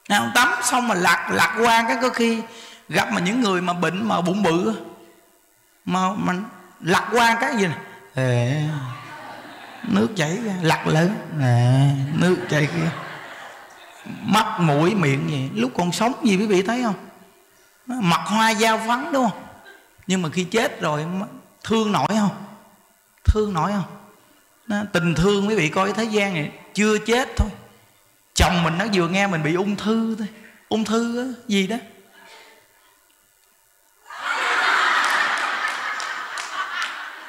Nào tắm xong mà lạc lạc quan cái có khi gặp mà những người mà bệnh mà bụng bự mà mình lạc quan cái gì nè? Nước chảy ra lặt lớn. À, nước chảy kia mắt mũi miệng gì? Lúc còn sống gì quý vị thấy không? Mặt hoa da phấn đúng không? Nhưng mà khi chết rồi thương nổi không? Thương nổi không? Nó, tình thương quý vị coi thế gian này chưa chết thôi. Chồng mình nó vừa nghe mình bị ung thư thôi. Ung thư đó, gì đó.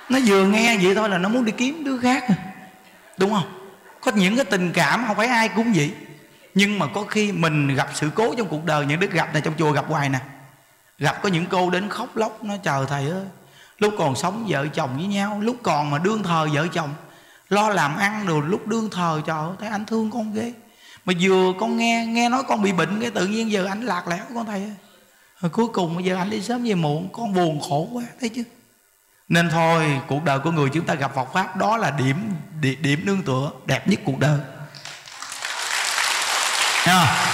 Nó vừa nghe vậy thôi là nó muốn đi kiếm đứa khác à. đúng không? Có những cái tình cảm không phải ai cũng vậy nhưng mà có khi mình gặp sự cố trong cuộc đời những đức gặp này trong chùa gặp hoài nè. Gặp có những cô đến khóc lóc nó chờ thầy ơi lúc còn sống vợ chồng với nhau lúc còn mà đương thờ vợ chồng lo làm ăn rồi lúc đương thờ trời ơi thấy anh thương con ghê. Mà vừa con nghe nghe nói con bị bệnh cái tự nhiên giờ anh lạc lẽo con thầy ơi rồi cuối cùng bây giờ anh đi sớm về muộn con buồn khổ quá thấy chứ nên thôi cuộc đời của người chúng ta gặp Phật pháp đó là điểm điểm, điểm nương tựa đẹp nhất cuộc đời nha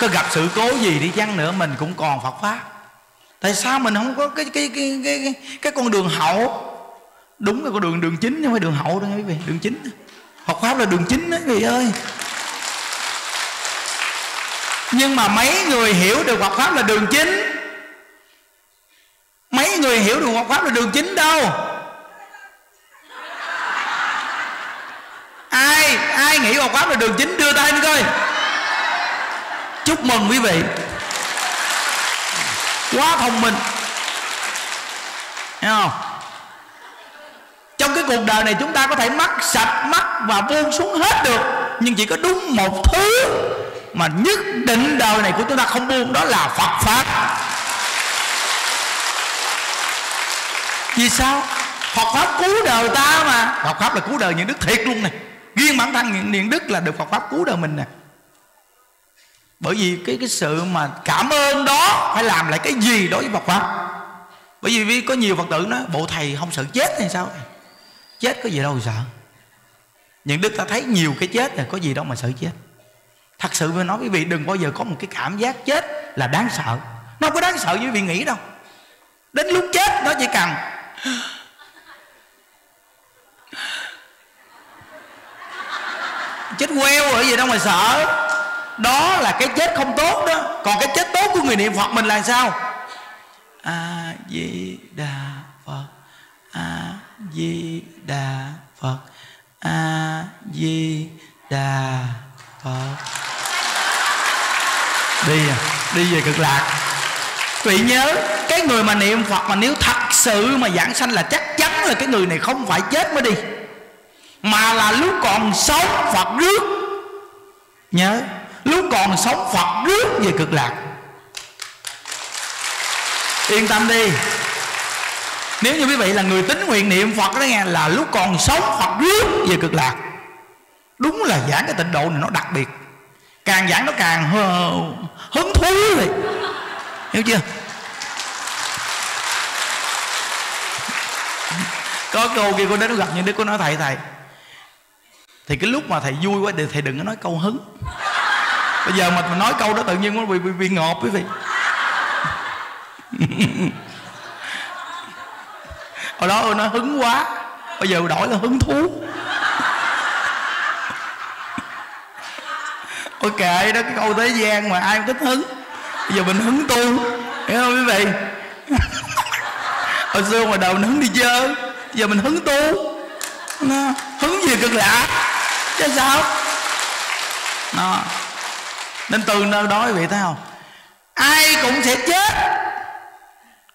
có gặp sự cố gì đi chăng nữa mình cũng còn Phật pháp. Tại sao mình không có cái cái cái cái cái, cái con đường hậu? Đúng là con đường đường chính chứ không phải đường hậu đâu quý vị đường chính. Phật pháp là đường chính đó quý vị ơi. Nhưng mà mấy người hiểu được Phật pháp là đường chính. Mấy người hiểu được Phật pháp là đường chính đâu? Ai ai nghĩ Phật pháp là đường chính? Đưa tay lên coi. Chúc mừng quý vị. Quá thông minh. Thấy không? Trong cái cuộc đời này chúng ta có thể mắc sạch mắt và buông xuống hết được. Nhưng chỉ có đúng một thứ mà nhất định đời này của chúng ta không buông, đó là Phật pháp. Vì sao? Phật pháp cứu đời ta mà. Phật pháp là cứu đời những đức thiệt luôn này riêng bản thân những niệm đức là được Phật pháp cứu đời mình nè. Bởi vì cái cái sự mà cảm ơn đó phải làm lại cái gì đối với Phật pháp? Bởi vì có nhiều Phật tử nói, bộ thầy không sợ chết hay sao chết có gì đâu sợ. Những đức ta thấy nhiều cái chết là có gì đâu mà sợ chết. Thật sự với nói quý vị, đừng bao giờ có một cái cảm giác chết là đáng sợ. Nó không có đáng sợ như quý vị nghĩ đâu. Đến lúc chết, nó chỉ cần chết queo ở gì đâu mà sợ. Đó là cái chết không tốt đó. Còn cái chết tốt của người niệm phật mình là sao? A di đà phật. A di đà phật. A di đà phật. Đi à đi về cực lạc. Vị nhớ, cái người mà niệm phật mà nếu thật sự mà giảng sanh là chắc chắn là cái người này không phải chết mới đi mà là lúc còn sống, phật rước. Nhớ, lúc còn sống, phật rước về cực lạc. Yên tâm đi. Nếu như quý vị là người tính nguyện niệm phật đó nghe, là lúc còn sống, phật rước về cực lạc. Đúng là giảng cái tịnh độ này nó đặc biệt. Càng giảng nó càng hứng thú vậy hiểu chưa? Có cô kia cô đến gặp những đứa cô nói, thầy thầy thì cái lúc mà thầy vui quá thì thầy đừng có nói câu hứng. Bây giờ mà mình nói câu đó tự nhiên nó bị bị, bị ngọt quý vị. Hồi đó nó hứng quá bây giờ đổi là hứng thú. Ôi kệ đó cái câu thế gian mà ai cũng thích hứng. Bây giờ mình hứng tu hiểu không quý vị? Hồi xưa ngoài đầu mình hứng đi chơi giờ mình hứng tu. Nó hứng gì cực lạ? Chứ sao? Nó nên từ nơi đó quý vị thấy không? Ai cũng sẽ chết.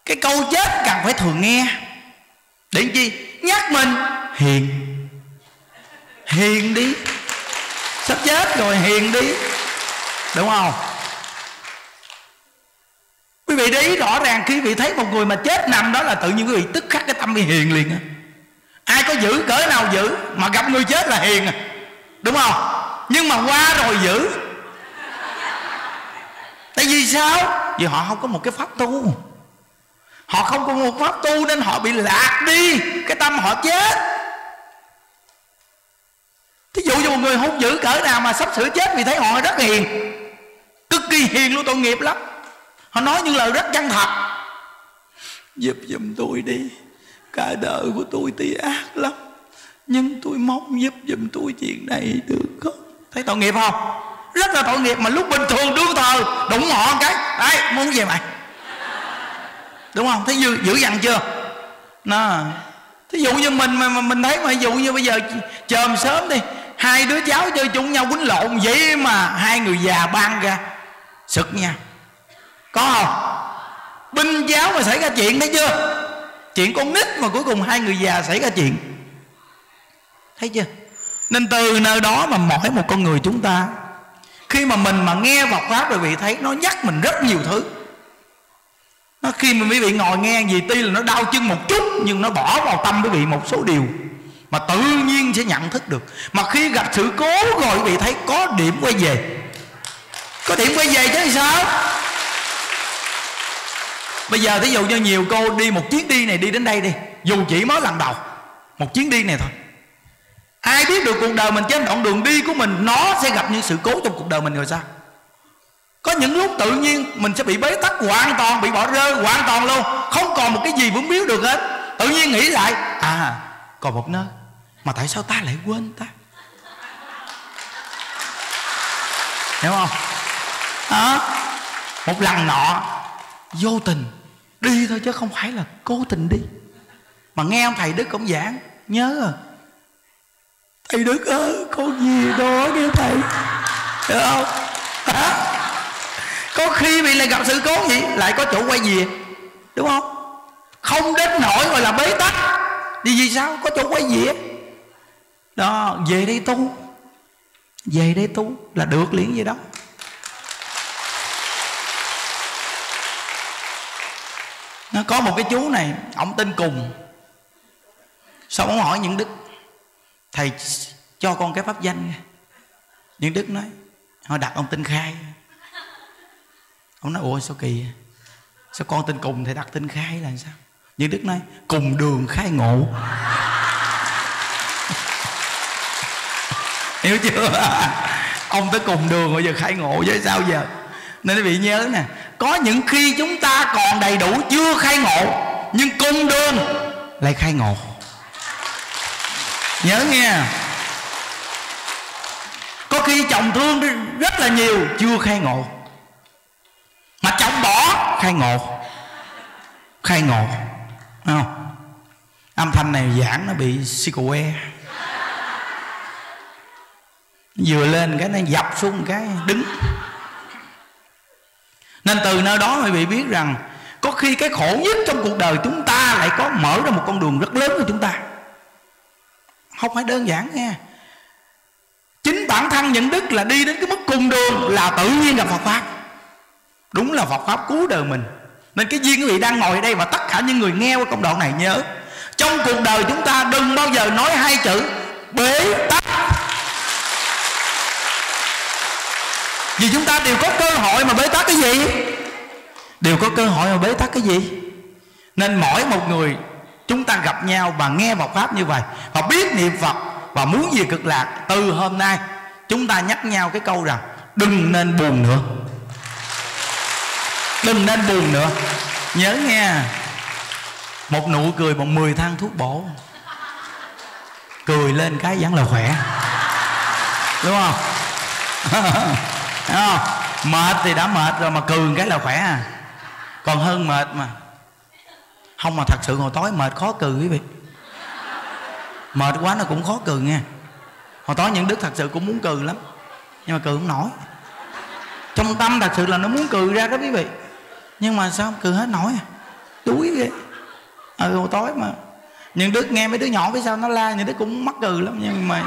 Cái câu chết cần phải thường nghe. Để chi? Nhắc mình. Hiền. Hiền đi. Sắp chết rồi, hiền đi. Đúng không? Quý vị để ý rõ ràng, khi quý vị thấy một người mà chết nằm đó là tự nhiên quý vị tức khắc cái tâm bị hiền liền ai có giữ, cỡ nào giữ, mà gặp người chết là hiền à đúng không? Nhưng mà qua rồi giữ. Tại vì sao? Vì họ không có một cái pháp tu. Họ không có một pháp tu nên họ bị lạc đi. Cái tâm họ chết. Thí dụ như một người hung dữ cỡ nào mà sắp sửa chết vì thấy họ rất hiền. Cực kỳ hiền luôn, tội nghiệp lắm. Họ nói những lời rất chân thật. Giúp giùm tôi đi. Cả đời của tôi thì ác lắm nhưng tôi mong giúp giùm tôi chuyện này được không? Thấy tội nghiệp không? Rất là tội nghiệp mà lúc bình thường đương thờ đụng họ cái. Đấy muốn về mày? Đúng không? Thấy dữ, dữ dằn chưa? Nó thí dụ như mình mà, mà mình thấy mà ví dụ như bây giờ chờm sớm đi hai đứa cháu chơi chung nhau quýnh lộn vậy mà hai người già ban ra. Sực nha. Có không? Binh giáo mà xảy ra chuyện thấy chưa? Chuyện con nít mà cuối cùng hai người già xảy ra chuyện thấy chưa? Nên từ nơi đó mà mỗi một con người chúng ta, khi mà mình mà nghe Phật pháp rồi vị thấy, nó nhắc mình rất nhiều thứ. Nó khi mà quý vị ngồi nghe gì, tuy là nó đau chân một chút, nhưng nó bỏ vào tâm quý vị một số điều mà tự nhiên sẽ nhận thức được. Mà khi gặp sự cố rồi quý vị thấy có điểm quay về. Có điểm quay về chứ sao? Bây giờ thí dụ như nhiều cô đi một chuyến đi này, đi đến đây đi, dù chỉ mới lần đầu, một chuyến đi này thôi ai biết được cuộc đời mình trên đoạn đường đi của mình, nó sẽ gặp những sự cố trong cuộc đời mình rồi sao? Có những lúc tự nhiên mình sẽ bị bế tắc hoàn toàn, bị bỏ rơi hoàn toàn luôn. Không còn một cái gì vững biết được hết. Tự nhiên nghĩ lại à còn một nơi, mà tại sao ta lại quên ta? Hiểu không? Đó một lần nọ, vô tình đi thôi chứ không phải là cố tình đi. Mà nghe ông thầy đức cũng giảng, nhớ à thầy đức ơi, con gì đó nghe thầy. Được không? Hả? Có khi bị lại gặp sự cố gì, lại có chỗ quay về. Đúng không? Không đến nổi gọi là bế tắc. Đi vì sao? Có chỗ quay về. Đó, về đây tu. Về đây tu là được liền vậy đó. Nó có một cái chú này, ông tên cùng. Xong ông hỏi những đức? Thầy cho con cái pháp danh. Nhưng đức nói, họ đặt ông tên khai. Ông nói, ủa, sao kỳ sao con tên cùng thầy đặt tên khai là sao? Nhưng đức nói, cùng đường khai ngộ. Hiểu chưa? Ông tới cùng đường, bây giờ khai ngộ với sao giờ? Nên quý vị nhớ nè, có những khi chúng ta còn đầy đủ chưa khai ngộ, nhưng cùng đường lại khai ngộ nhớ nghe. Có khi chồng thương rất là nhiều, chưa khai ngộ. Mà chồng bỏ, khai ngộ. Khai ngộ. Không? Âm thanh này giảng nó bị sicoe vừa lên cái nó dập xuống cái, đứng. Nên từ nơi đó quý vị biết rằng, có khi cái khổ nhất trong cuộc đời chúng ta lại có mở ra một con đường rất lớn của chúng ta không phải đơn giản nghe chính bản thân nhận đức là đi đến cái mức cùng đường là tự nhiên gặp Phật pháp. Đúng là Phật pháp cứu đời mình. Nên cái duyên quý vị đang ngồi ở đây và tất cả những người nghe qua công đoạn này nhớ, trong cuộc đời chúng ta đừng bao giờ nói hai chữ bế tắc. Vì chúng ta đều có cơ hội mà bế tắc cái gì? Đều có cơ hội mà bế tắc cái gì? Nên mỗi một người chúng ta gặp nhau và nghe Phật pháp như vậy và biết niệm Phật và muốn gì cực lạc. Từ hôm nay, chúng ta nhắc nhau cái câu rằng, đừng nên buồn nữa. Đừng nên buồn nữa. Nhớ nghe. Một nụ cười bằng 10 thang thuốc bổ. Cười lên cái vẫn là khỏe. Đúng không? Đúng không? Mệt thì đã mệt rồi mà cười cái là khỏe à. Còn hơn mệt mà không mà thật sự hồi tối, mệt khó cười quý vị. Mệt quá nó cũng khó cười nghe. Hồi tối những đức thật sự cũng muốn cười lắm, nhưng mà cười không nổi. Trong tâm thật sự là nó muốn cười ra đó quý vị. Nhưng mà sao cười hết nổi à? Đuối ghê. Ờ, ừ hồi tối mà. Những đức nghe mấy đứa nhỏ phía sau nó la, những đứa cũng mắc cười lắm, nhưng mà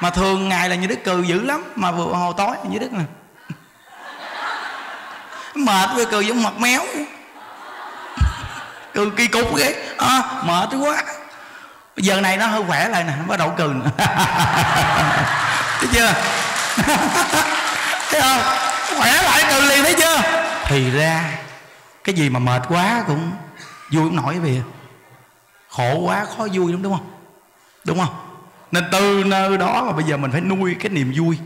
mà thường ngày là những đứa cười dữ lắm, mà vừa hồi tối những đứa này mệt với cười giống mặt méo cười kỳ cục ghê. À, mệt quá. Giờ này nó hơi khỏe lại nè bắt đầu cười nữa thấy chưa? Thấy không? Khỏe lại cười liền thấy chưa? Thì ra cái gì mà mệt quá cũng vui không nổi vì khổ quá khó vui lắm đúng không? Đúng không? Nên từ nơi đó mà bây giờ mình phải nuôi cái niềm vui.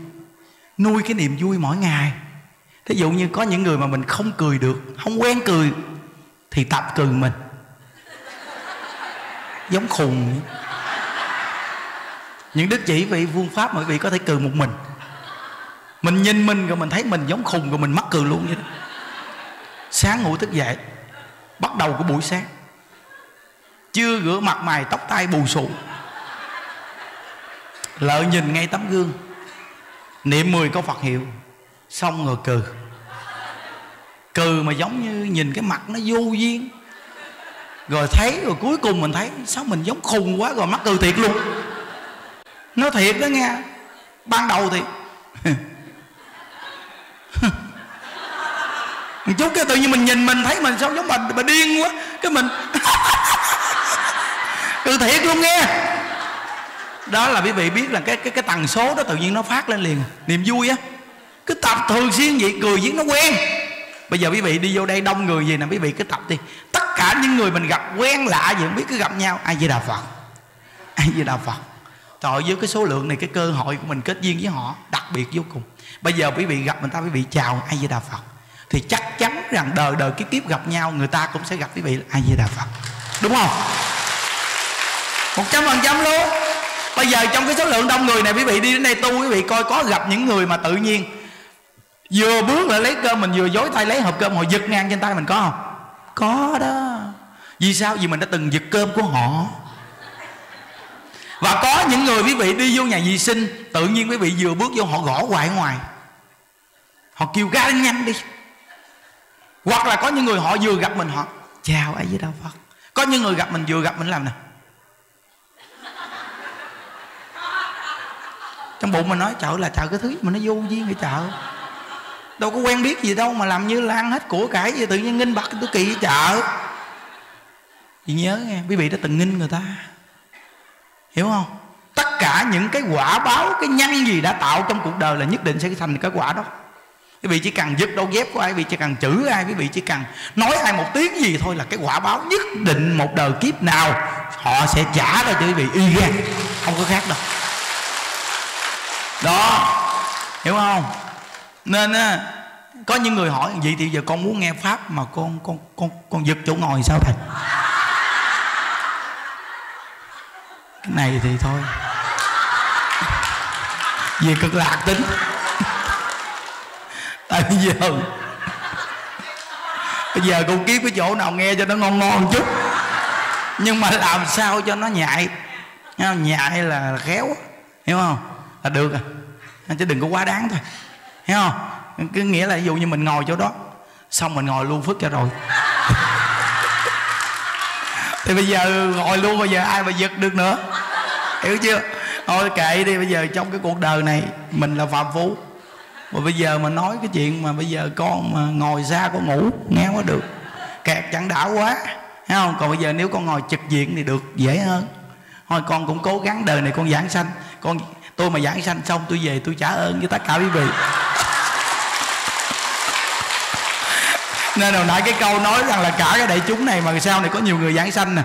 Nuôi cái niềm vui mỗi ngày. Thí dụ như có những người mà mình không cười được không quen cười thì tập cười mình. Giống khùng những đức chỉ vị phương pháp mọi vị có thể cười một mình. Mình nhìn mình rồi mình thấy mình giống khùng rồi mình mắc cười luôn vậy đó. Sáng ngủ thức dậy, bắt đầu của buổi sáng. Chưa rửa mặt mày tóc tai bù xù. Lợi nhìn ngay tấm gương. Niệm 10 câu phật hiệu, xong rồi cười cười mà giống như nhìn cái mặt nó vô duyên. Rồi thấy rồi cuối cùng mình thấy sao mình giống khùng quá rồi mắc cười thiệt luôn. Nó thiệt đó nghe. Ban đầu thì một chút cái tự nhiên mình nhìn mình thấy mình sao giống bà, bà điên quá. Cái mình cười thiệt luôn nghe. Đó là quý vị biết là cái cái cái tần số đó tự nhiên nó phát lên liền. Niềm vui á. Cứ tập thường xuyên vậy cười với nó quen bây giờ quý vị đi vô đây đông người gì nè, quý vị cứ tập đi. Tất cả những người mình gặp quen lạ gì không biết, cứ gặp nhau. Ai với đà phật. Ai với đà phật. Trời với cái số lượng này, cái cơ hội của mình kết duyên với họ, đặc biệt vô cùng. Bây giờ quý vị gặp người ta, quý vị chào ai với đà phật. Thì chắc chắn rằng đời đời kiếp kiếp gặp nhau, người ta cũng sẽ gặp quý vị ai với đà phật. Đúng không? Một trăm phần trăm luôn. Bây giờ trong cái số lượng đông người này, quý vị đi đến đây tu, quý vị coi có gặp những người mà tự nhiên vừa bước lại lấy cơm, mình vừa dối tay lấy hộp cơm, họ giật ngang trên tay mình, có không? Có đó. Vì sao? Vì mình đã từng giật cơm của họ. Và có những người quý vị đi vô nhà vệ sinh, tự nhiên quý vị vừa bước vô, họ gõ hoài ngoài. Họ kêu ga nhanh đi. Hoặc là có những người họ vừa gặp mình, họ, chào ai với đạo phật. Có những người gặp mình, vừa gặp mình làm nè. Trong bụng mình nói chợ là chợ cái thứ mà nó vô duyên cái chợ đâu có quen biết gì đâu mà làm như là ăn hết của cải gì tự nhiên nghinh bật tôi kỳ chợ. Thì nhớ nghe, quý vị đã từng nghinh người ta. Hiểu không? Tất cả những cái quả báo, cái nhân gì đã tạo trong cuộc đời là nhất định sẽ thành cái quả đó. Quý vị chỉ cần giật đâu dép của ai, quý vị chỉ cần chữ ai, quý vị chỉ cần nói ai một tiếng gì thôi là cái quả báo nhất định một đời kiếp nào, họ sẽ trả ra cho quý vị y gan. Không có khác đâu. Đó. Hiểu không? Nên á, có những người hỏi, vậy thì giờ con muốn nghe pháp mà con con con con giật chỗ ngồi sao thầy? Cái này thì thôi. Vì cực lạc tính. Tại bây giờ bây giờ con kiếm cái chỗ nào nghe cho nó ngon ngon chút. Nhưng mà làm sao cho nó nhại nhại là khéo, hiểu không? Là được à. Chứ đừng có quá đáng thôi thấy không? Cứ nghĩa là ví dụ như mình ngồi chỗ đó, xong mình ngồi luôn phước cho rồi. Thì bây giờ ngồi luôn, bây giờ ai mà giật được nữa? Hiểu chưa? Thôi kệ đi, bây giờ trong cái cuộc đời này, mình là phạm phú mà bây giờ mà nói cái chuyện mà bây giờ con mà ngồi xa con ngủ, nghe quá được. Kẹt chẳng đảo quá, thấy không? Còn bây giờ nếu con ngồi trực diện thì được, dễ hơn. Thôi con cũng cố gắng đời này con giảng sanh. Con, tôi mà giảng sanh xong, tôi về tôi trả ơn với tất cả quý vị. Nên hồi nãy cái câu nói rằng là cả cái đại chúng này mà sau này có nhiều người giảng sanh nè.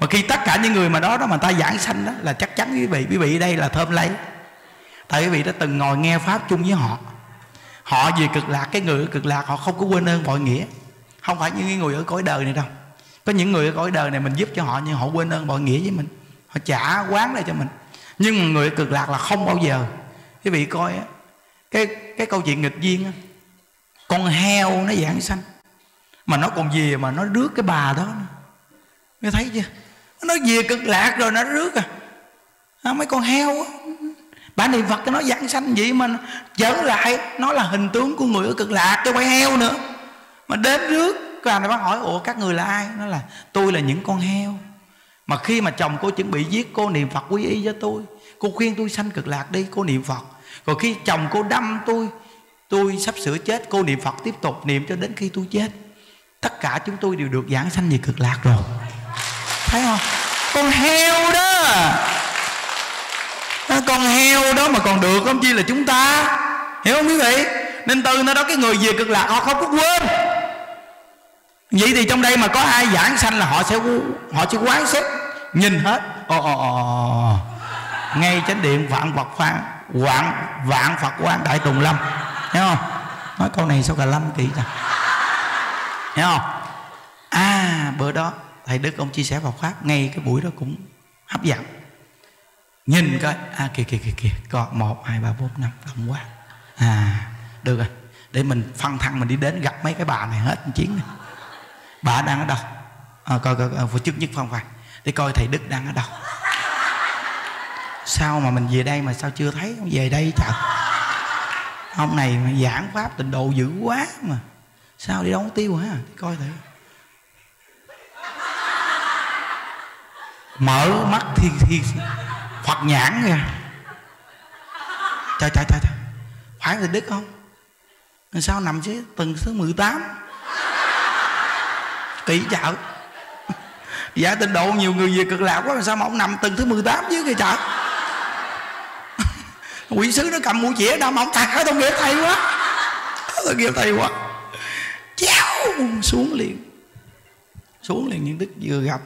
Mà khi tất cả những người mà đó đó mà ta giảng sanh đó, là chắc chắn quý vị quý vị đây là thơm lấy. Tại quý vị đã từng ngồi nghe pháp chung với họ. Họ về cực lạc, cái người ở cực lạc họ không có quên ơn bội nghĩa. Không phải những người ở cõi đời này đâu. Có những người ở cõi đời này mình giúp cho họ nhưng họ quên ơn bội nghĩa với mình. Họ trả quán lại cho mình. Nhưng mà người ở cực lạc là không bao giờ. Quý vị coi cái cái câu chuyện nghịch duyên con heo nó giảng sanh mà nó còn về mà nó rước cái bà đó nghe thấy chưa? Nó về cực lạc rồi nó rước à, à mấy con heo á. Bà niệm phật nó giảng sanh vậy mà trở lại nó là hình tướng của người ở cực lạc cái quay heo nữa. Mà đến rước cái này bác hỏi ủa các người là ai? Nó là tôi là những con heo. Mà khi mà chồng cô chuẩn bị giết cô niệm phật quy y cho tôi cô khuyên tôi sanh cực lạc đi cô niệm phật. Rồi khi chồng cô đâm tôi tôi sắp sửa chết cô niệm phật tiếp tục niệm cho đến khi tôi chết tất cả chúng tôi đều được giảng sanh về cực lạc rồi. Thấy không? Con heo đó. Con heo đó mà còn được không chi là chúng ta. Hiểu không quý vị? Nên từ nó đó cái người về cực lạc họ không có quên. Vậy thì trong đây mà có ai giảng sanh là họ sẽ họ sẽ quán xét, nhìn hết. Ồ ồ ồ ngay chánh điện vạn phật phán, vạn vạn phật quan đại tùng lâm. Hiểu không? Nói câu này sao cả lâm kỳ trời hiểu không? À bữa đó thầy đức ông chia sẻ vào pháp ngay cái buổi đó cũng hấp dẫn. Nhìn coi. À kìa kìa kìa kìa. Có một hai ba bốn năm đông quá. À được rồi. Để mình phân thăng mình đi đến gặp mấy cái bà này hết chiến này bà đang ở đâu? À, coi coi phụ chức nhất phong phải để coi thầy đức đang ở đâu. Sao mà mình về đây mà sao chưa thấy? Ông về đây trời. Ông này mà giảng pháp tình độ dữ quá mà sao đi đâu tiêu hả? Coi thử. Mở mắt thì, thì phật nhãn kìa. Trời trời trời trời. Phải là đức không? Sao nằm chứ Tầng thứ 18 kỳ chợ dạ tình độ nhiều người về cực lạc quá sao mà ông nằm tầng thứ 18 dưới kìa chợ quỷ sứ nó cầm mũi chĩa đâm ông. Thằng tôi nghiệp thầy quá. Tôi nghiệp thầy quá chao! Xuống liền. Xuống liền những đức vừa gặp,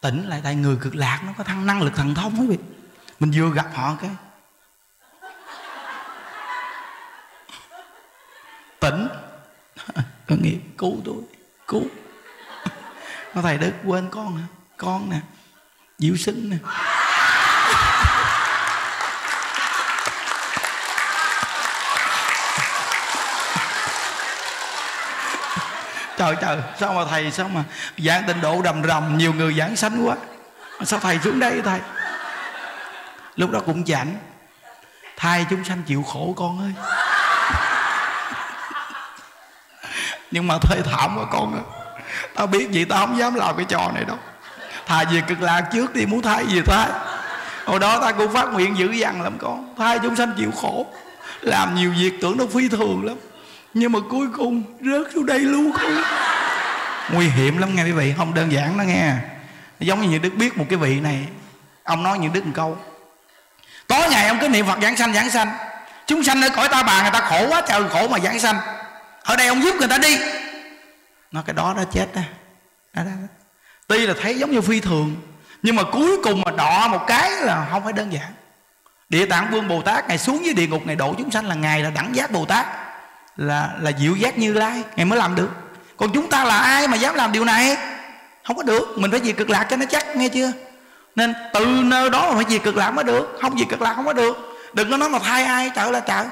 tỉnh lại tại người cực lạc, nó có thăng năng lực thần thông quý vị. Mình vừa gặp họ cái, tỉnh. Có nghĩa cứu tôi, cứu. Nó thầy đức, quên con hả con nè, diệu sinh nè. Trời trời, sao mà thầy, sao mà giảng tịnh độ đầm rầm, nhiều người giảng sánh quá. Sao thầy xuống đây thầy? Lúc đó cũng chảnh thay chúng sanh chịu khổ con ơi. Nhưng mà thê thảm quá con ơi. Tao biết vậy tao không dám làm cái trò này đâu. Thà về cực lạc trước đi, muốn thay gì thay hồi đó ta cũng phát nguyện dữ dằn lắm con. Thay chúng sanh chịu khổ, làm nhiều việc tưởng nó phi thường lắm nhưng mà cuối cùng rớt xuống đây luôn. Không nguy hiểm lắm nghe quý vị không đơn giản đó nghe. Giống như những đức biết một cái vị này ông nói những đức một câu. Tối ngày ông cứ niệm phật giảng sanh giảng sanh. Chúng sanh ở cõi ta bà người ta khổ quá trời khổ mà giảng sanh. Ở đây ông giúp người ta đi. Nó cái đó đã chết đó. Đó, đó. tuy là thấy giống như phi thường nhưng mà cuối cùng mà đọ một cái là không phải đơn giản. Địa tạng vương bồ tát ngày xuống dưới địa ngục ngày độ chúng sanh là ngài là đẳng giác bồ tát là là diệu giác như lai ngài mới làm được. Còn chúng ta là ai mà dám làm điều này? Không có được mình phải về cực lạc cho nó chắc nghe chưa? Nên từ nơi đó mà phải về cực lạc mới được không về cực lạc không có được. Đừng có nói mà thay ai chợ là chợ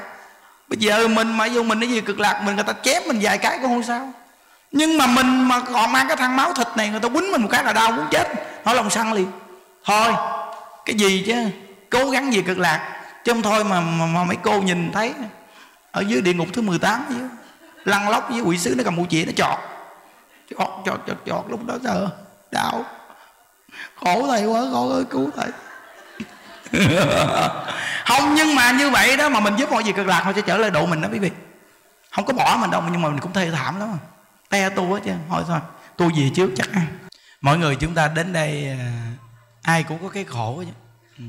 bây giờ mình mà vô mình nó về cực lạc mình người ta chém mình vài cái cũng không sao. Nhưng mà mình mà còn mang cái thằng máu thịt này người ta quýnh mình một cái là đau muốn chết. Nói lòng săn liền. Thôi cái gì chứ? Cố gắng về cực lạc. Chứ không thôi mà, mà, mà mấy cô nhìn thấy ở dưới địa ngục thứ 18 tám lăn lóc với quỷ sứ nó cầm mũi chỉ nó chọt. Chọt chọt chọt chọt lúc đó sợ đau. Khổ thầy quá, khổ ơi, cứu thầy. Không, nhưng mà như vậy đó, mà mình giúp mọi gì cực lạc họ sẽ trở lại độ mình đó, quý vị. Không có bỏ mình đâu, nhưng mà mình cũng thê thảm lắm. Te tu hết chứ, thôi thôi. Tu gì trước chắc ăn mọi người chúng ta đến đây à, ai cũng có cái khổ chứ. Ừ.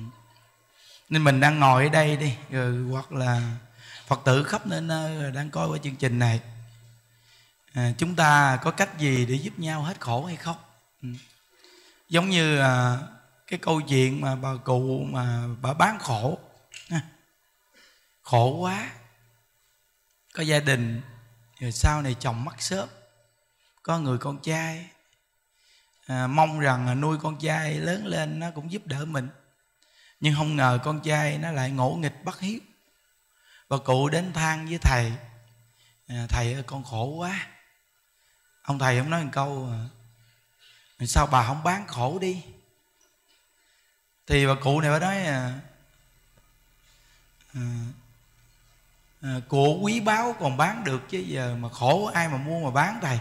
Nên mình đang ngồi ở đây đi, rồi hoặc là phật tử khắp nơi nơi đang coi qua chương trình này. À, chúng ta có cách gì để giúp nhau hết khổ hay không? Ừ. giống như à, cái câu chuyện mà bà cụ mà bà bán khổ à, khổ quá có gia đình rồi sau này chồng mất sớm có người con trai à, mong rằng nuôi con trai lớn lên nó cũng giúp đỡ mình. Nhưng không ngờ con trai nó lại ngỗ nghịch bất hiếu và cụ đến than với thầy. À, thầy ơi con khổ quá. Ông thầy ông nói một câu à, sao bà không bán khổ đi? Thì bà cụ này bà nói à, à, à, của quý báu còn bán được chứ giờ mà khổ ai mà mua mà bán thầy?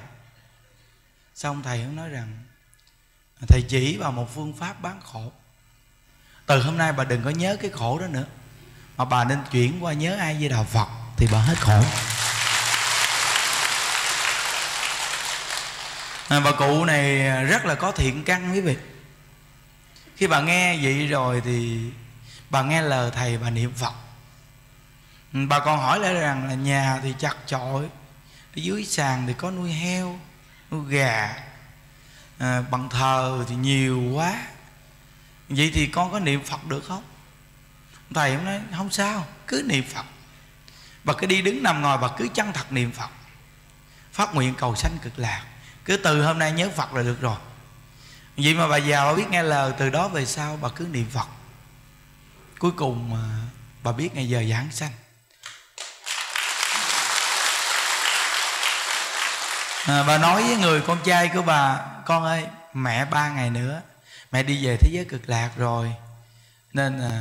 Xong thầy ông nói rằng thầy chỉ vào một phương pháp bán khổ. Từ hôm nay bà đừng có nhớ cái khổ đó nữa mà bà nên chuyển qua nhớ ai với đạo phật thì bà hết khổ. À, bà cụ này rất là có thiện căn quý vị. Khi bà nghe vậy rồi thì bà nghe lời thầy bà niệm phật. Ừ, bà còn hỏi lại rằng là nhà thì chặt chội ở dưới sàn thì có nuôi heo nuôi gà. À, bằng thờ thì nhiều quá. Vậy thì con có niệm phật được không? Thầy ông nói không sao cứ niệm phật. Bà cứ đi đứng nằm ngồi bà cứ chân thật niệm phật. Phát nguyện cầu sanh cực lạc. Cứ từ hôm nay nhớ phật là được rồi. Vậy mà bà già bà biết nghe lời từ đó về sau bà cứ niệm phật. Cuối cùng à, bà biết ngày giờ giảng sanh. À, bà nói với người con trai của bà con ơi mẹ ba ngày nữa mẹ đi về thế giới cực lạc rồi. Nên à,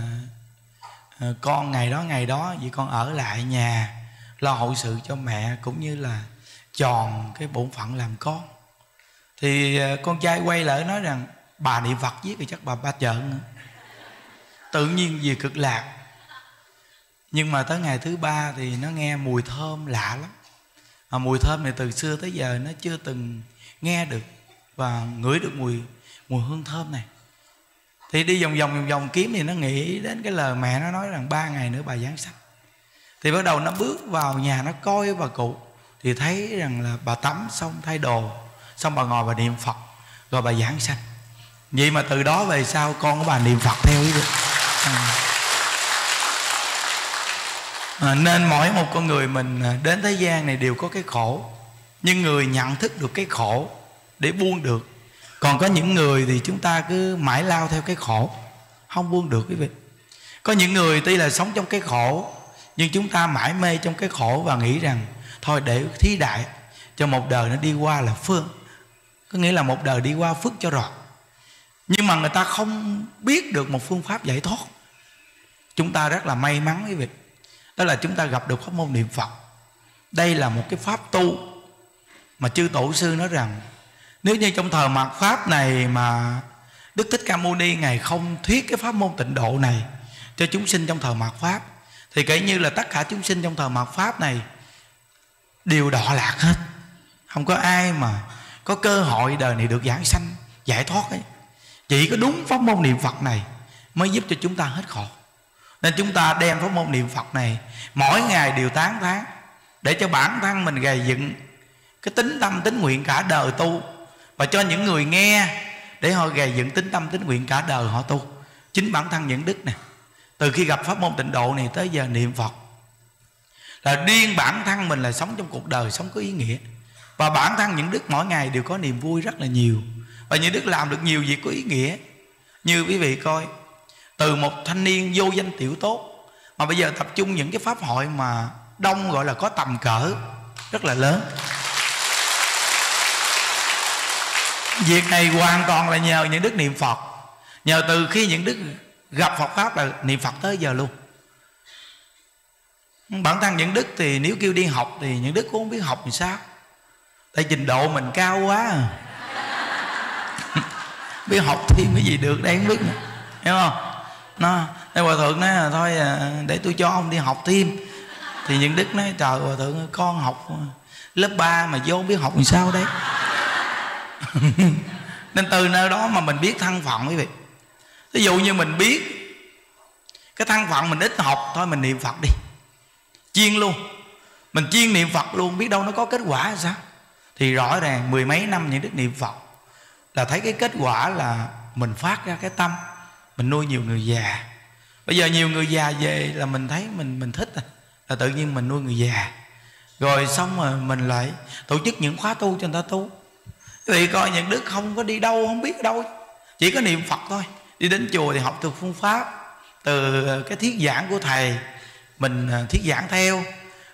Ờ, con ngày đó ngày đó vì con ở lại nhà lo hậu sự cho mẹ cũng như là tròn cái bổn phận làm con. Thì ờ, con trai quay lại nói rằng, bà niệm phật giết thì chắc bà ba trợn. Tự nhiên về cực lạc. Nhưng mà tới ngày thứ ba thì nó nghe mùi thơm lạ lắm. Mà mùi thơm này từ xưa tới giờ nó chưa từng nghe được và ngửi được mùi mùi hương thơm này thì đi vòng vòng vòng vòng kiếm thì nó nghĩ đến cái lời mẹ nó nói rằng ba ngày nữa bà giáng sanh thì bắt đầu nó bước vào nhà nó coi bà cụ thì thấy rằng là bà tắm xong thay đồ xong bà ngồi bà niệm phật rồi bà giảng sanh vậy mà từ đó về sau con của bà niệm phật theo ý được. À. À, nên mỗi một con người mình à, đến thế gian này đều có cái khổ nhưng người nhận thức được cái khổ để buông được còn có những người thì chúng ta cứ mãi lao theo cái khổ, không buông được quý vị. Có những người tuy là sống trong cái khổ, nhưng chúng ta mãi mê trong cái khổ và nghĩ rằng, thôi để thí đại, cho một đời nó đi qua là phương có nghĩa là một đời đi qua phước cho rồi. Nhưng mà người ta không biết được một phương pháp giải thoát. Chúng ta rất là may mắn quý vị. Đó là chúng ta gặp được pháp môn niệm phật. Đây là một cái pháp tu mà chư tổ sư nói rằng nếu như trong thời mạt pháp này mà đức thích ca mâu ni ngài không thuyết cái pháp môn tịnh độ này cho chúng sinh trong thời mạt pháp, thì kể như là tất cả chúng sinh trong thời mạt pháp này đều đọa lạc hết. Không có ai mà có cơ hội đời này được giảng sanh, giải thoát ấy. Chỉ có đúng pháp môn niệm phật này mới giúp cho chúng ta hết khổ. Nên chúng ta đem pháp môn niệm phật này mỗi ngày đều tán thán để cho bản thân mình gầy dựng cái tính tâm tính nguyện cả đời tu và cho những người nghe để họ gầy dựng tính tâm, tính nguyện cả đời họ tu. Chính bản thân những đức này từ khi gặp pháp môn tịnh độ này tới giờ niệm phật. Là điên bản thân mình là sống trong cuộc đời, sống có ý nghĩa. Và bản thân những đức mỗi ngày đều có niềm vui rất là nhiều. Và những đức làm được nhiều việc có ý nghĩa. Như quý vị coi, từ một thanh niên vô danh tiểu tốt, mà bây giờ tập trung những cái pháp hội mà đông gọi là có tầm cỡ rất là lớn. Việc này hoàn toàn là nhờ những đức niệm phật. Nhờ từ khi những đức gặp phật pháp là niệm phật tới giờ luôn. Bản thân những đức thì nếu kêu đi học thì những đức cũng không biết học làm sao? Tại trình độ mình cao quá à. biết học thêm cái gì được đây không biết nữa. hiểu không? Nó, Thế hòa thượng nói là thôi à, để tôi cho ông đi học thêm. Thì những đức nói, trời hòa thượng con học lớp 3 mà vô không biết học làm sao đấy nên từ nơi đó mà mình biết thân phận quý vị. Ví dụ như mình biết cái thân phận mình ít học thôi, mình niệm phật đi. Chiên luôn. Mình chiên niệm phật luôn, biết đâu nó có kết quả sao? Thì rõ ràng mười mấy năm những đức niệm phật là thấy cái kết quả là mình phát ra cái tâm, mình nuôi nhiều người già. Bây giờ nhiều người già về là mình thấy mình mình thích à. là tự nhiên mình nuôi người già. Rồi xong rồi mình lại tổ chức những khóa tu cho người ta tu vì coi những đức không có đi đâu, không biết đâu. Chỉ có niệm phật thôi. Đi đến chùa thì học từ phương pháp, từ cái thiết giảng của thầy. Mình à, thiết giảng theo.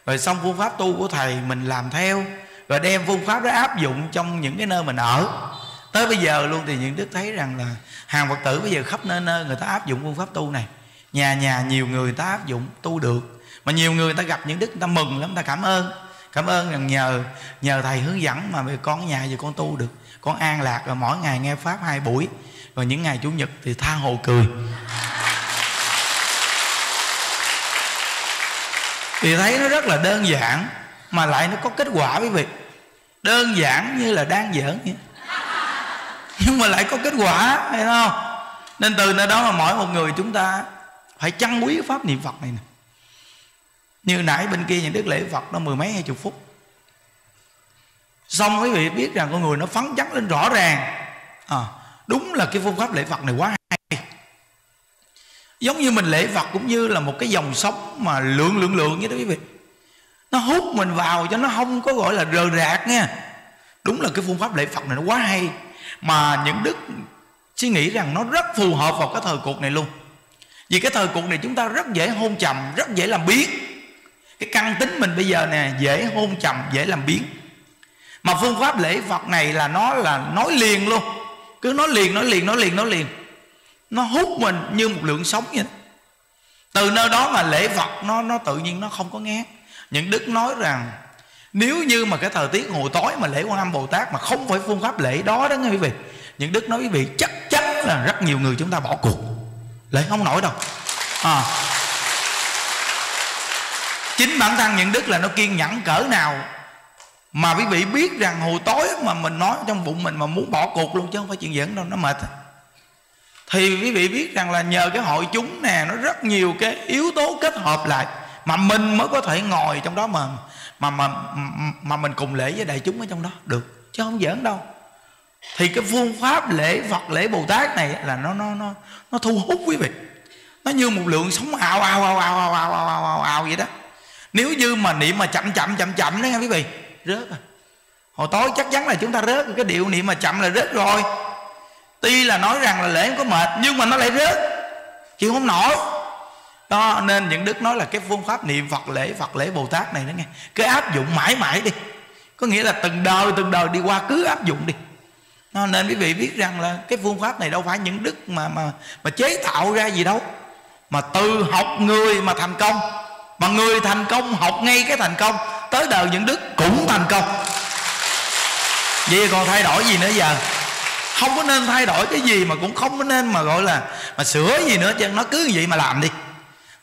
Rồi xong phương pháp tu của thầy, mình làm theo. Rồi đem phương pháp đó áp dụng trong những cái nơi mình ở. Tới bây giờ luôn thì những đức thấy rằng là hàng phật tử bây giờ khắp nơi nơi người ta áp dụng phương pháp tu này. Nhà nhà nhiều người ta áp dụng tu được. Mà nhiều người ta gặp những đức người ta mừng lắm ta cảm ơn cảm ơn rằng nhờ nhờ thầy hướng dẫn mà con ở nhà giờ con tu được. Con an lạc rồi mỗi ngày nghe pháp hai buổi. Rồi những ngày chủ nhật thì tha hồ cười. Thì thấy nó rất là đơn giản, mà lại nó có kết quả quý vị. Đơn giản như là đang giỡn vậy nhưng mà lại có kết quả hay không? Nên từ nơi đó mà mỗi một người chúng ta phải chăn quý pháp niệm phật này nè như nãy bên kia những đức lễ phật nó mười mấy hai chục phút. Xong quý vị biết rằng con người nó phấn chấn lên rõ ràng. À, đúng là cái phương pháp lễ phật này quá hay. Giống như mình lễ phật cũng như là một cái dòng sống mà lượng lượng lượng như đó quý vị. Nó hút mình vào cho nó không có gọi là rờ rạc nha. Đúng là cái phương pháp lễ phật này nó quá hay. Mà những đức suy nghĩ rằng nó rất phù hợp vào cái thời cuộc này luôn. Vì cái thời cuộc này chúng ta rất dễ hôn trầm rất dễ làm biến cái căn tính mình bây giờ nè, dễ hôn trầm dễ làm biến. Mà phương pháp lễ phật này là nó là nói liền luôn. Cứ nói liền nói liền nói liền nói liền. Nó hút mình như một lượng sống vậy từ nơi đó mà lễ phật, nó nó tự nhiên nó không có nghe những đức nói rằng, nếu như mà cái thời tiết hồi tối mà lễ quan âm bồ tát mà không phải phương pháp lễ đó đó nghe quý vị, những đức nói quý vị, chắc chắn là rất nhiều người chúng ta bỏ cuộc. Lễ không nổi đâu. À chính bản thân những đức là nó kiên nhẫn cỡ nào mà quý vị biết rằng hồi tối mà mình nói trong bụng mình mà muốn bỏ cuộc luôn chứ không phải chuyện giỡn đâu nó mệt thì quý vị biết rằng là nhờ cái hội chúng nè nó rất nhiều cái yếu tố kết hợp lại mà mình mới có thể ngồi trong đó mà mà mà mà mình cùng lễ với đại chúng ở trong đó được chứ không giỡn đâu thì cái phương pháp lễ Phật lễ Bồ Tát này là nó nó nó nó thu hút quý vị nó như một lượng sống ào ào ào ào ào ào ào ào, ào, ào vậy đó nếu như mà niệm mà chậm chậm chậm chậm đó nha quý vị. Rớt à. Hồi tối chắc chắn là chúng ta rớt. Cái điệu niệm mà chậm là rớt rồi. Tuy là nói rằng là lễ không có mệt nhưng mà nó lại rớt. Chịu không nổi. Đó nên những đức nói là cái phương pháp niệm phật lễ phật lễ bồ tát này đó nghe cứ áp dụng mãi mãi đi. Có nghĩa là từng đời từng đời đi qua cứ áp dụng đi. Đó, nên quý vị biết rằng là cái phương pháp này đâu phải những đức mà mà mà chế tạo ra gì đâu. Mà từ học người mà thành công mà người thành công, học ngay cái thành công, tới đời những đức cũng thành công. Vậy còn thay đổi gì nữa giờ? Không có nên thay đổi cái gì mà cũng không có nên mà gọi là, mà sửa gì nữa, chứ nó cứ vậy mà làm đi.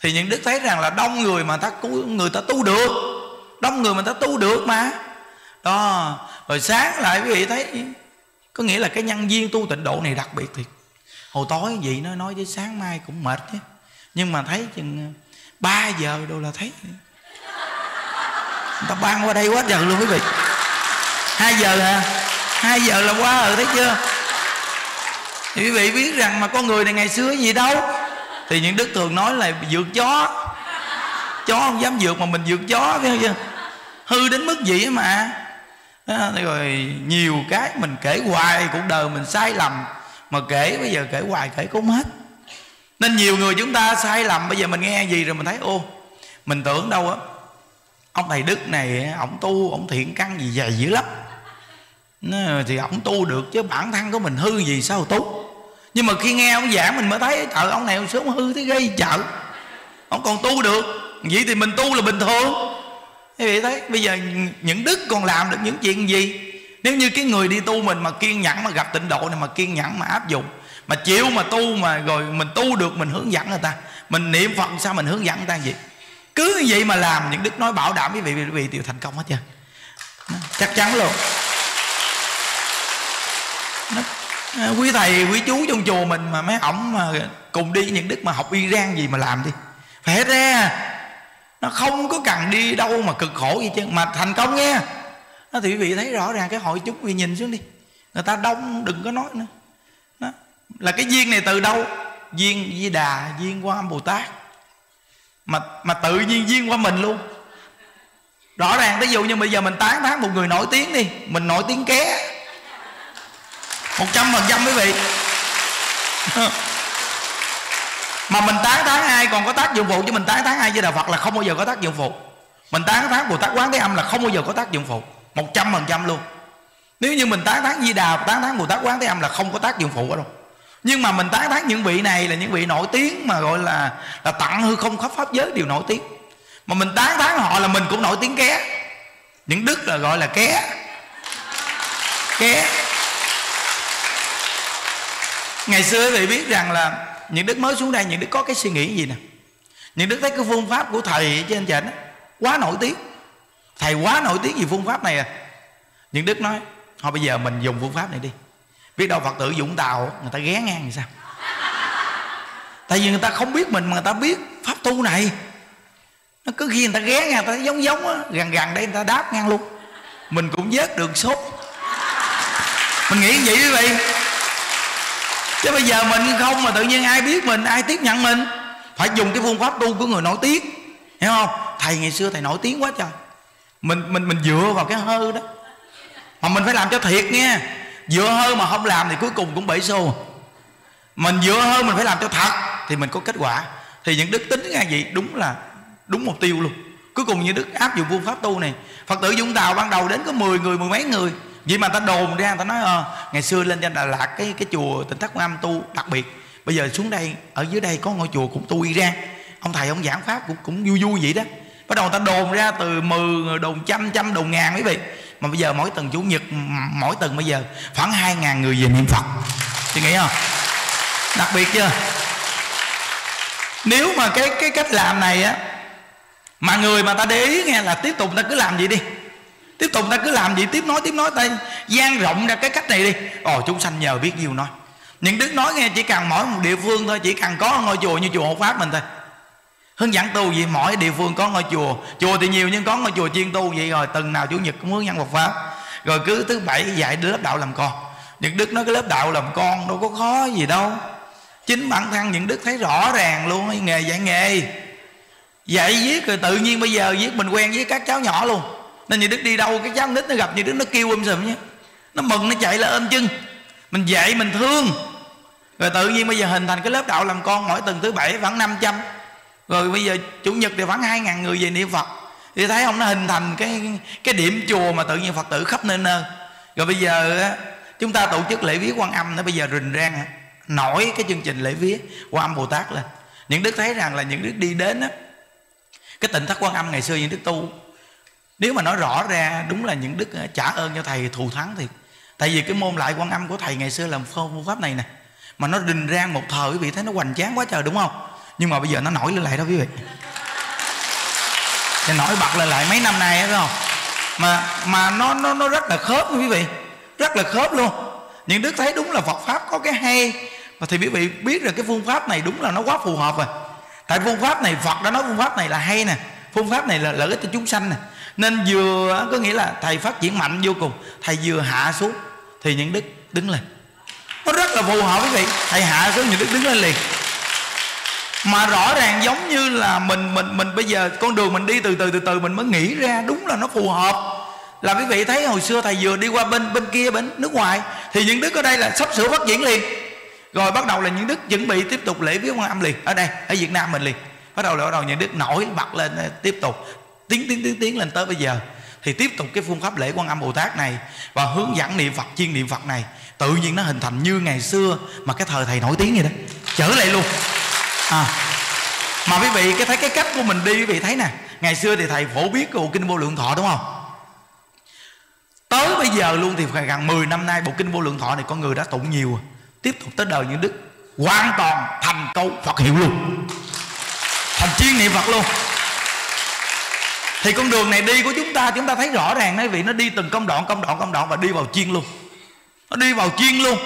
Thì những đức thấy rằng là đông người mà ta người ta tu được. Đông người mà ta tu được mà. Đó, rồi sáng lại quý vị thấy, có nghĩa là cái nhân viên tu tịnh độ này đặc biệt thiệt. Hồi tối vậy nó nói với sáng mai cũng mệt chứ. Nhưng mà thấy chừng 3 giờ đâu là thấy. Người ta ban qua đây quá trời luôn quý vị. Hai giờ hả hai giờ là quá rồi thấy chưa? Thì quý vị biết rằng mà con người này ngày xưa gì đâu. Thì những đức thường nói là vượt chó. Chó không dám vượt mà mình vượt chó thấy chưa? Hư đến mức gì mà. Đó, rồi nhiều cái mình kể hoài cuộc đời mình sai lầm. Mà kể bây giờ kể hoài kể cũng hết nên nhiều người chúng ta sai lầm, bây giờ mình nghe gì rồi mình thấy, ô, mình tưởng đâu á, ông thầy đức này, ổng tu, ổng thiện căn gì dày dữ lắm. Thì ổng tu được chứ bản thân của mình hư gì sao tu. Nhưng mà khi nghe ông giảng mình mới thấy, trời, ông này ông sớm hư thế gây chợ. Ông còn tu được, vậy thì mình tu là bình thường. Quý vị thấy, bây giờ những đức còn làm được những chuyện gì? Nếu như cái người đi tu mình mà kiên nhẫn mà gặp tịnh độ này mà kiên nhẫn mà áp dụng mà chịu mà tu mà rồi mình tu được mình hướng dẫn người ta. Mình niệm phật sao mình hướng dẫn người ta gì cứ như vậy mà làm những đức nói bảo đảm quý vị quý vị đều thành công hết chưa? Chắc chắn luôn. Nó, à, quý thầy quý chú trong chùa mình mà mấy ổng mà cùng đi những đức mà học iran gì mà làm đi. Phải ra nó không có cần đi đâu mà cực khổ gì chứ. Mà thành công nghe. Nó thì quý vị thấy rõ ràng cái hội chúng quý nhìn xuống đi. Người ta đông đừng có nói nữa là cái duyên này từ đâu? Duyên di đà, duyên qua bồ tát. Mà mà tự nhiên duyên qua mình luôn. Rõ ràng, ví dụ như bây giờ mình tán thán một người nổi tiếng đi, mình nổi tiếng ké. Một trăm phần trăm quý vị. Mà mình tán tán ai, còn có tác dụng phụ chứ mình tán tán ai với đạo phật là không bao giờ có tác dụng phụ. Mình tán thán bồ tát quán thế âm là không bao giờ có tác dụng phụ. Một trăm phần trăm luôn. Nếu như mình tán thán di đà, tán thán bồ tát quán thế âm là không có tác dụng phụ ở đâu nhưng mà mình tán thán những vị này là những vị nổi tiếng mà gọi là là tặng hư không khắp pháp giới đều nổi tiếng. Mà mình tán thán họ là mình cũng nổi tiếng ké. Những đức là gọi là ké. Ké. Ngày xưa thì biết rằng là những đức mới xuống đây, những đức có cái suy nghĩ gì nè? Những đức thấy cái phương pháp của thầy trên trển quá nổi tiếng. Thầy quá nổi tiếng vì phương pháp này à. Những đức nói, thôi bây giờ mình dùng phương pháp này đi biết đâu phật tử dũng tàu người ta ghé ngang thì sao? Tại vì người ta không biết mình mà người ta biết pháp tu này. Nó cứ khi người ta ghé ngang, người ta giống giống á gần gần đây người ta đáp ngang luôn. Mình cũng vớt được sốt. Mình nghĩ vậy quý vị. Chứ bây giờ mình không mà tự nhiên ai biết mình, ai tiếp nhận mình. Phải dùng cái phương pháp tu của người nổi tiếng. Hiểu không? Thầy ngày xưa thầy nổi tiếng quá trời. Mình mình mình dựa vào cái hư đó. Mà mình phải làm cho thiệt nghe dựa hơi mà không làm thì cuối cùng cũng bể xô. Mình dựa hơi mình phải làm cho thật thì mình có kết quả. Thì những đức tính nghe vậy đúng là đúng mục tiêu luôn. Cuối cùng như đức áp dụng phương pháp tu này phật tử dũng tàu ban đầu đến có 10 người mười mấy người. Vậy mà ta đồn ra ta nói à, ngày xưa lên trên đà lạt cái cái chùa tỉnh thất quan âm tu đặc biệt. Bây giờ xuống đây ở dưới đây có ngôi chùa cũng tu y ra. Ông thầy ông giảng pháp cũng cũng vui vui vậy đó. Bắt đầu người ta đồn ra từ mười đồn trăm trăm đồn ngàn quý vị mà bây giờ mỗi tuần chủ nhật mỗi tuần bây giờ khoảng hai ngàn người về niệm phật. Chị nghĩ không? Đặc biệt chưa? Nếu mà cái cái cách làm này á, mà người mà ta để ý nghe là tiếp tục ta cứ làm gì đi. Tiếp tục ta cứ làm gì tiếp nói tiếp nói, ta gian rộng ra cái cách này đi. Ồ, chúng sanh nhờ biết nhiều nói. Những đức nói nghe chỉ cần mỗi một địa phương thôi, chỉ cần có ngôi chùa như chùa hộ pháp mình thôi hướng dẫn tu gì mỗi địa phương có ngôi chùa. Chùa thì nhiều nhưng có ngôi chùa chuyên tu vậy rồi, tuần nào chủ nhật cũng hướng dẫn Phật pháp. Rồi cứ thứ bảy dạy lớp đạo làm con. Những đức nói cái lớp đạo làm con đâu có khó gì đâu. Chính bản thân những đức thấy rõ ràng luôn nghề dạy nghề. Dạy viết rồi tự nhiên bây giờ viết mình quen với các cháu nhỏ luôn. Nên như đức đi đâu cái cháu nít nó gặp như đức nó kêu um sùm nhé. Nó mừng, nó chạy là ôm chân. Mình dạy, mình thương. Rồi tự nhiên bây giờ hình thành cái lớp đạo làm con mỗi tuần thứ bảy khoảng 500 rồi bây giờ chủ nhật thì khoảng hai ngàn người về niệm phật. Thì thấy không, nó hình thành cái cái điểm chùa mà tự nhiên phật tử khắp nơi nơi. Rồi bây giờ chúng ta tổ chức lễ viết quan âm nó bây giờ rình rang nổi cái chương trình lễ viết quan âm bồ tát lên. Những đức thấy rằng là những đức đi đến á, cái tỉnh thất quan âm ngày xưa những đức tu. Nếu mà nói rõ ra, đúng là những đức trả ơn cho thầy thù thắng thì tại vì cái môn lại quan âm của thầy ngày xưa làm phương pháp này nè. Mà nó rình rang một thời, quý vị thấy nó hoành tráng quá trời, đúng không? Nhưng mà bây giờ nó nổi lên lại đó quý vị. Nó nổi bật lên lại mấy năm nay phải không? Mà mà nó nó nó rất là khớp quý vị. Rất là khớp luôn. Những đức thấy đúng là Phật pháp có cái hay. Và thì quý vị biết rằng cái phương pháp này đúng là nó quá phù hợp rồi. Tại phương pháp này, Phật đã nói phương pháp này là hay nè. Phương pháp này là lợi ích cho chúng sanh nè. Nên vừa có nghĩa là thầy phát triển mạnh vô cùng. Thầy vừa hạ xuống, thì những đức đứng lên. Nó rất là phù hợp quý vị. Thầy hạ xuống, những đức đứng lên liền mà rõ ràng giống như là mình mình mình bây giờ con đường mình đi từ từ từ từ mình mới nghĩ ra đúng là nó phù hợp. Là quý vị thấy hồi xưa thầy vừa đi qua bên bên kia bên nước ngoài, thì những đức ở đây là sắp sửa phát triển liền. Rồi bắt đầu là những đức chuẩn bị tiếp tục lễ viếng quan âm liền, ở đây, ở việt nam mình liền. Bắt đầu là, bắt đầu những đức nổi bật lên ờ, tiếp tục, tiến tiến tiến tiến lên tới bây giờ. Thì tiếp tục cái phương pháp lễ quan âm bồ tát này và hướng dẫn niệm phật chuyên niệm phật này, tự nhiên nó hình thành như ngày xưa mà cái thời thầy nổi tiếng vậy đó. Trở lại luôn à, mà quý vị cái thấy cái cách của mình đi quý vị thấy nè. Ngày xưa thì thầy phổ biến cái bộ kinh vô lượng thọ đúng không? Tới bây giờ luôn thì phải gần 10 năm nay bộ kinh vô lượng thọ này con người đã tụng nhiều. Tiếp tục tới đời những đức. Hoàn toàn thành câu phật hiệu luôn. Thành chuyên niệm phật luôn. Thì con đường này đi của chúng ta chúng ta thấy rõ ràng đấy vị nó đi từng công đoạn công đoạn công đoạn và đi vào chuyên luôn. Nó đi vào chuyên luôn.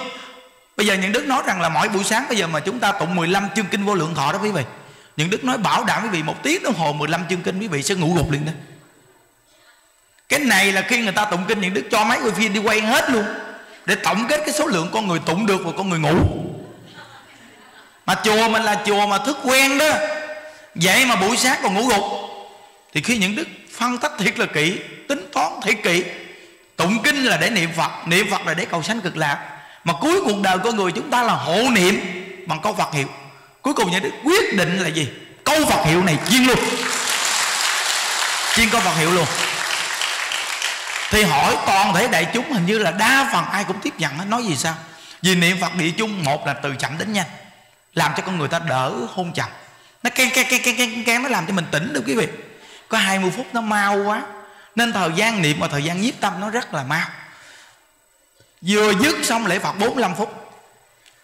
Bây giờ những đức nói rằng là mỗi buổi sáng bây giờ mà chúng ta tụng 15 chương kinh vô lượng thọ đó quý vị. Những đức nói bảo đảm quý vị một tiếng đồng hồ 15 chương kinh quý vị sẽ ngủ gục liền đó. Cái này là khi người ta tụng kinh, những đức cho máy quay phim đi quay hết luôn. Để tổng kết cái số lượng con người tụng được và con người ngủ. Mà chùa mình là chùa mà thức quen đó. Vậy mà buổi sáng còn ngủ gục. Thì khi những đức phân tích thiệt là kỹ, Tính toán thiệt kỹ, Tụng kinh là để niệm Phật Niệm Phật là để cầu sanh cực lạc mà cuối cuộc đời con người chúng ta là hộ niệm bằng câu Phật hiệu. Cuối cùng nhà Đức quyết định là gì? Câu Phật hiệu này chuyên luôn. Chuyên câu Phật hiệu luôn. Thì hỏi toàn thể đại chúng hình như là đa phần ai cũng tiếp nhận nói gì sao? Vì niệm Phật địa chung một là từ chậm đến nhanh, làm cho con người ta đỡ hôn chậm nó kén kén kén kén kén nó làm cho mình tỉnh được quý vị. Có 20 phút nó mau quá, nên thời gian niệm và thời gian nhiếp tâm nó rất là mau vừa dứt xong lễ Phật 45 phút.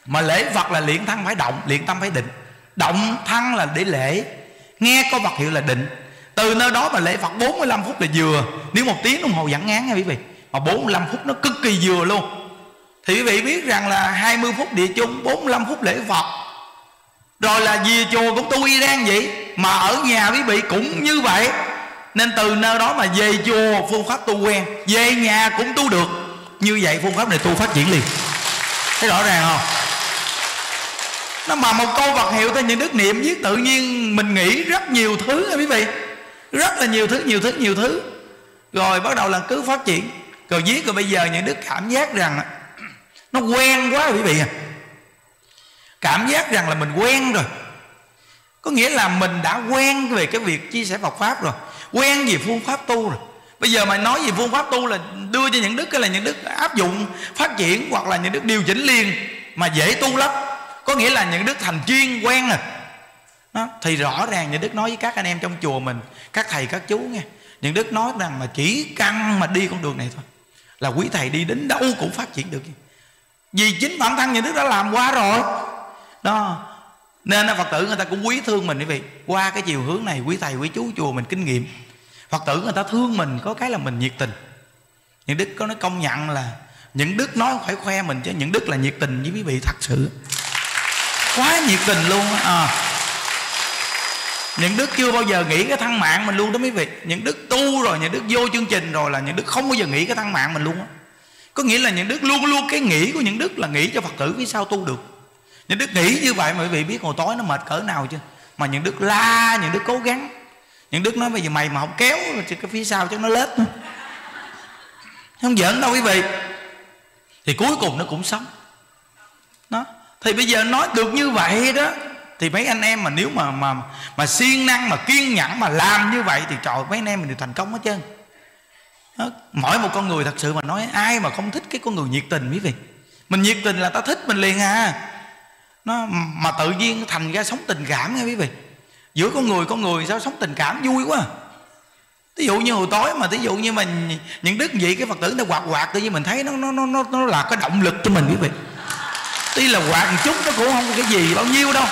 Mà lễ Phật là luyện thân phải động, luyện tâm phải định. Động thân là để lễ. Nghe có vật hiệu là định. Từ nơi đó mà lễ Phật 45 phút là vừa. Nếu một tiếng đồng hồ vẫn ngán nha quý vị. Mà 45 phút nó cực kỳ vừa luôn. Thì quý vị biết rằng là 20 phút địa chung 45 phút lễ Phật. Rồi là về chùa cũng tu y đang vậy, mà ở nhà quý vị cũng như vậy. Nên từ nơi đó mà về chùa, phương pháp tu quen. Về nhà cũng tu được như vậy phương pháp này tu phát triển liền. Thấy rõ ràng không? Nó mà một câu vật hiệu theo những đức niệm viết tự nhiên mình nghĩ rất nhiều thứ nha quý vị. Rất là nhiều thứ nhiều thứ nhiều thứ. Rồi bắt đầu là cứ phát triển. Rồi viết, rồi bây giờ những đức cảm giác rằng nó quen quá quý vị à. Cảm giác rằng là mình quen rồi. Có nghĩa là mình đã quen về cái việc chia sẻ Phật pháp rồi. Quen về phương pháp tu rồi bây giờ mà nói về phương pháp tu là đưa cho những đức cái là những đức áp dụng, phát triển hoặc là những đức điều chỉnh liền mà dễ tu lắm. Có nghĩa là những đức thành chuyên quen rồi đó. thì rõ ràng những đức nói với các anh em trong chùa mình, các thầy, các chú nghe, những đức nói rằng mà chỉ căn mà đi con đường này thôi, là quý thầy đi đến đâu cũng phát triển được. Vì chính bản thân những đức đã làm qua rồi. Đó, nên phật tử người ta cũng quý thương mình quý vị qua cái chiều hướng này, quý thầy, quý chú chùa mình kinh nghiệm phật tử người ta thương mình, có cái là mình nhiệt tình. Những đức có nói công nhận là những đức nói phải khoe mình chứ, những đức là nhiệt tình với quý vị thật sự. Quá nhiệt tình luôn à. những đức chưa bao giờ nghĩ cái thân mạng mình luôn đó quý vị. Những đức tu rồi, những đức vô chương trình rồi là những đức không bao giờ nghĩ cái thân mạng mình luôn á. Có nghĩa là những đức luôn luôn cái nghĩ của những đức là nghĩ cho phật tử vì sao tu được. Những đức nghĩ như vậy mà quý vị biết hồi tối nó mệt cỡ nào chưa? Mà những đức la, những đức cố gắng những đức nói bây giờ mày mà không kéo thì cái phía sau chắc nó lết nữa. Không giỡn đâu quý vị. Thì cuối cùng nó cũng sống. Đó. Thì bây giờ nói được như vậy đó, thì mấy anh em mà nếu mà mà mà siêng năng, mà kiên nhẫn, mà làm như vậy thì trời, mấy anh em mình đều thành công hết trơn. Đó. mỗi một con người thật sự mà nói, ai mà không thích cái con người nhiệt tình quý vị? Mình nhiệt tình là ta thích mình liền à. Nó, mà tự nhiên thành ra sống tình cảm nghe quý vị giữa con người con người sao sống tình cảm vui quá à. ví dụ như hồi tối mà ví dụ như mình những đức vậy cái phật tử nó quạt quạt tự nhiên mình thấy nó nó nó nó, nó là cái động lực cho mình quý vị. Tuy là quạt một chút nó cũng không có cái gì bao nhiêu đâu.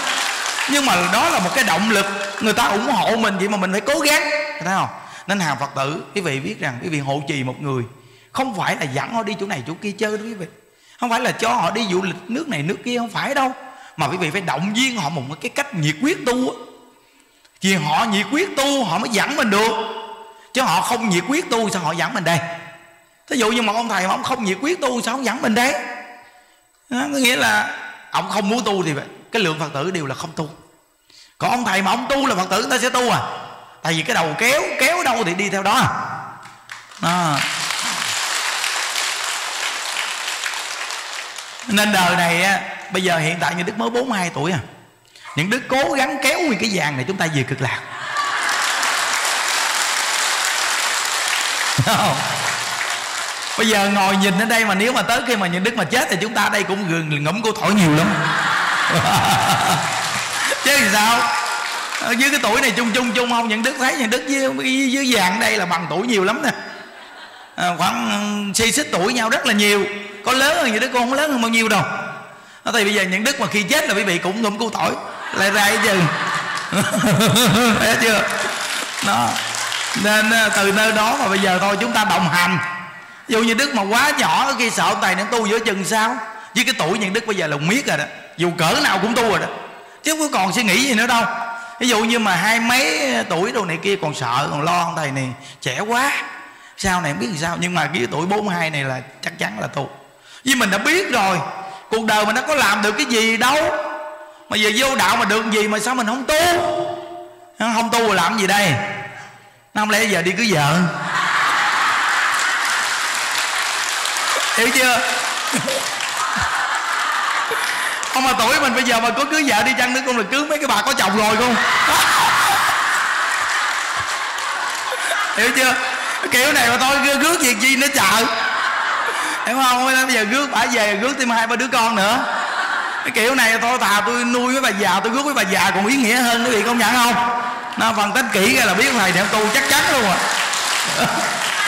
Nhưng mà đó là một cái động lực người ta ủng hộ mình vậy mà mình phải cố gắng thấy không? Nên hàng phật tử quý vị biết rằng quý vị hộ trì một người không phải là dẫn họ đi chỗ này chỗ kia chơi đâu quý vị. Không phải là cho họ đi du lịch nước này nước kia không phải đâu. Mà quý vị phải động viên họ một cái cách nhiệt quyết tu vì họ nhiệt quyết tu họ mới dẫn mình được. Chứ họ không nhiệt quyết tu sao họ dẫn mình đây? Thí dụ như một ông thầy mà ông không nhiệt quyết tu sao ông dẫn mình đây? Đó, có nghĩa là ông không muốn tu thì cái lượng phật tử đều là không tu. Còn ông thầy mà ông tu là phật tử người ta sẽ tu à? Tại vì cái đầu kéo kéo đâu thì đi theo đó. À nên đời này á bây giờ hiện tại như đức mới 42 tuổi à những đức cố gắng kéo nguyên cái vàng này chúng ta về cực lạc. Không? bây giờ ngồi nhìn ở đây mà nếu mà tới khi mà những đức mà chết thì chúng ta ở đây cũng gừng ngẫm cô thổi nhiều lắm. Chứ thì sao? Dưới cái tuổi này chung chung chung không? Những đức thấy những đức với, dưới vàng đây là bằng tuổi nhiều lắm nè. À, khoảng ừ, xì xích tuổi nhau rất là nhiều. Có lớn hơn những đức con không lớn hơn bao nhiêu đâu. Tại thì bây giờ những đức mà khi chết là quý vị cũng ngụm cô thổi lại ra chứ thấy chưa? Đó. Nên ờ, từ nơi đó mà bây giờ thôi, chúng ta đồng hành. Dù như đức mà quá nhỏ khi sợ ông thầy nó tu giữa chừng sao? Với cái tuổi những đức bây giờ là miết rồi đó. Dù cỡ nào cũng tu rồi đó. Chứ không có còn suy nghĩ gì nữa đâu. Ví dụ như mà hai mấy tuổi đồ này kia còn sợ, còn lo ông thầy này, trẻ quá. Sau này không biết làm sao? Nhưng mà cái tuổi 42 này là chắc chắn là tu. Vì mình đã biết rồi. Cuộc đời mình nó có làm được cái gì đâu mà giờ vô đạo mà được gì mà sao mình không tu? Không tu rồi làm gì đây? Không lẽ giờ đi cưới vợ? Hiểu chưa? Không mà tuổi mình bây giờ mà có cưới vợ đi chăng nữa con là cưới mấy cái bà có chồng rồi không? Hiểu chưa? Kiểu này mà thôi rước việc gì nữa chợ hiểu không? Bây giờ rước, bả về rước thêm hai ba đứa con nữa cái kiểu này thôi thà tôi nuôi với bà già tôi rước với bà già còn ý nghĩa hơn quý vị công nhận không? Nó phân tích kỹ ra là biết thầy niệm tu chắc chắn luôn à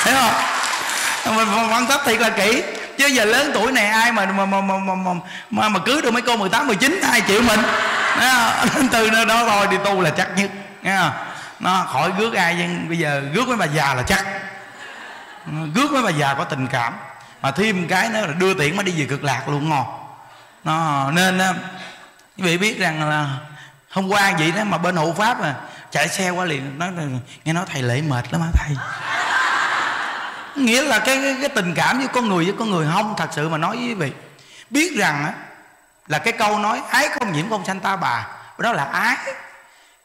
thấy không? Mình phân tích thiệt là kỹ. Chứ giờ lớn tuổi này ai mà mà mà mà mà, mà, mà cưới được mấy cô 18 19 ai chịu mình? Từ nơi đó thôi đi tu là chắc nhất. Nghe không? Nó khỏi rước ai nhưng bây giờ rước với bà già là chắc. Rước với bà già có tình cảm. Mà thêm cái nữa là đưa tiễn mới đi về cực lạc luôn ngon nó nên ờ, quý vị biết rằng là hôm qua vậy đó mà bên hộ pháp à chạy xe qua liền nói nghe nói thầy lễ mệt lắm hả thầy. Nghĩa là cái, cái cái tình cảm với con người với con người không? Thật sự mà nói với quý vị biết rằng á là cái câu nói ái không nhiễm không sanh ta bà. Đó là ái.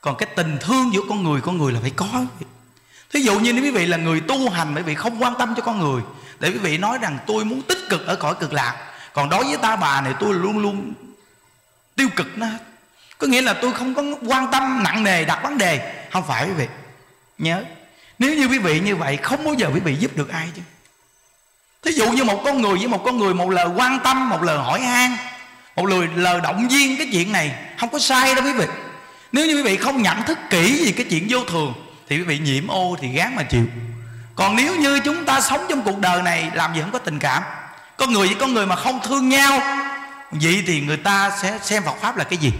Còn cái tình thương giữa con người con người là phải có thí dụ như nếu quý vị là người tu hành quý vị không quan tâm cho con người để quý vị nói rằng tôi muốn tích cực ở cõi cực lạc còn đối với ta bà này, tôi luôn luôn tiêu cực nó có nghĩa là tôi không có quan tâm, nặng nề đặt vấn đề. Không phải quý vị. Nhớ. Nếu như quý vị như vậy, không bao giờ quý vị giúp được ai chứ. Thí dụ như một con người với một con người, một lời quan tâm, một lời hỏi han, một lời lời động viên cái chuyện này, không có sai đâu quý vị. Nếu như quý vị không nhận thức kỹ gì cái chuyện vô thường, thì quý vị nhiễm ô thì gán mà chịu. Còn nếu như chúng ta sống trong cuộc đời này, làm gì không có tình cảm? Con người với con người mà không thương nhau, vậy thì người ta sẽ xem Phật pháp là cái gì?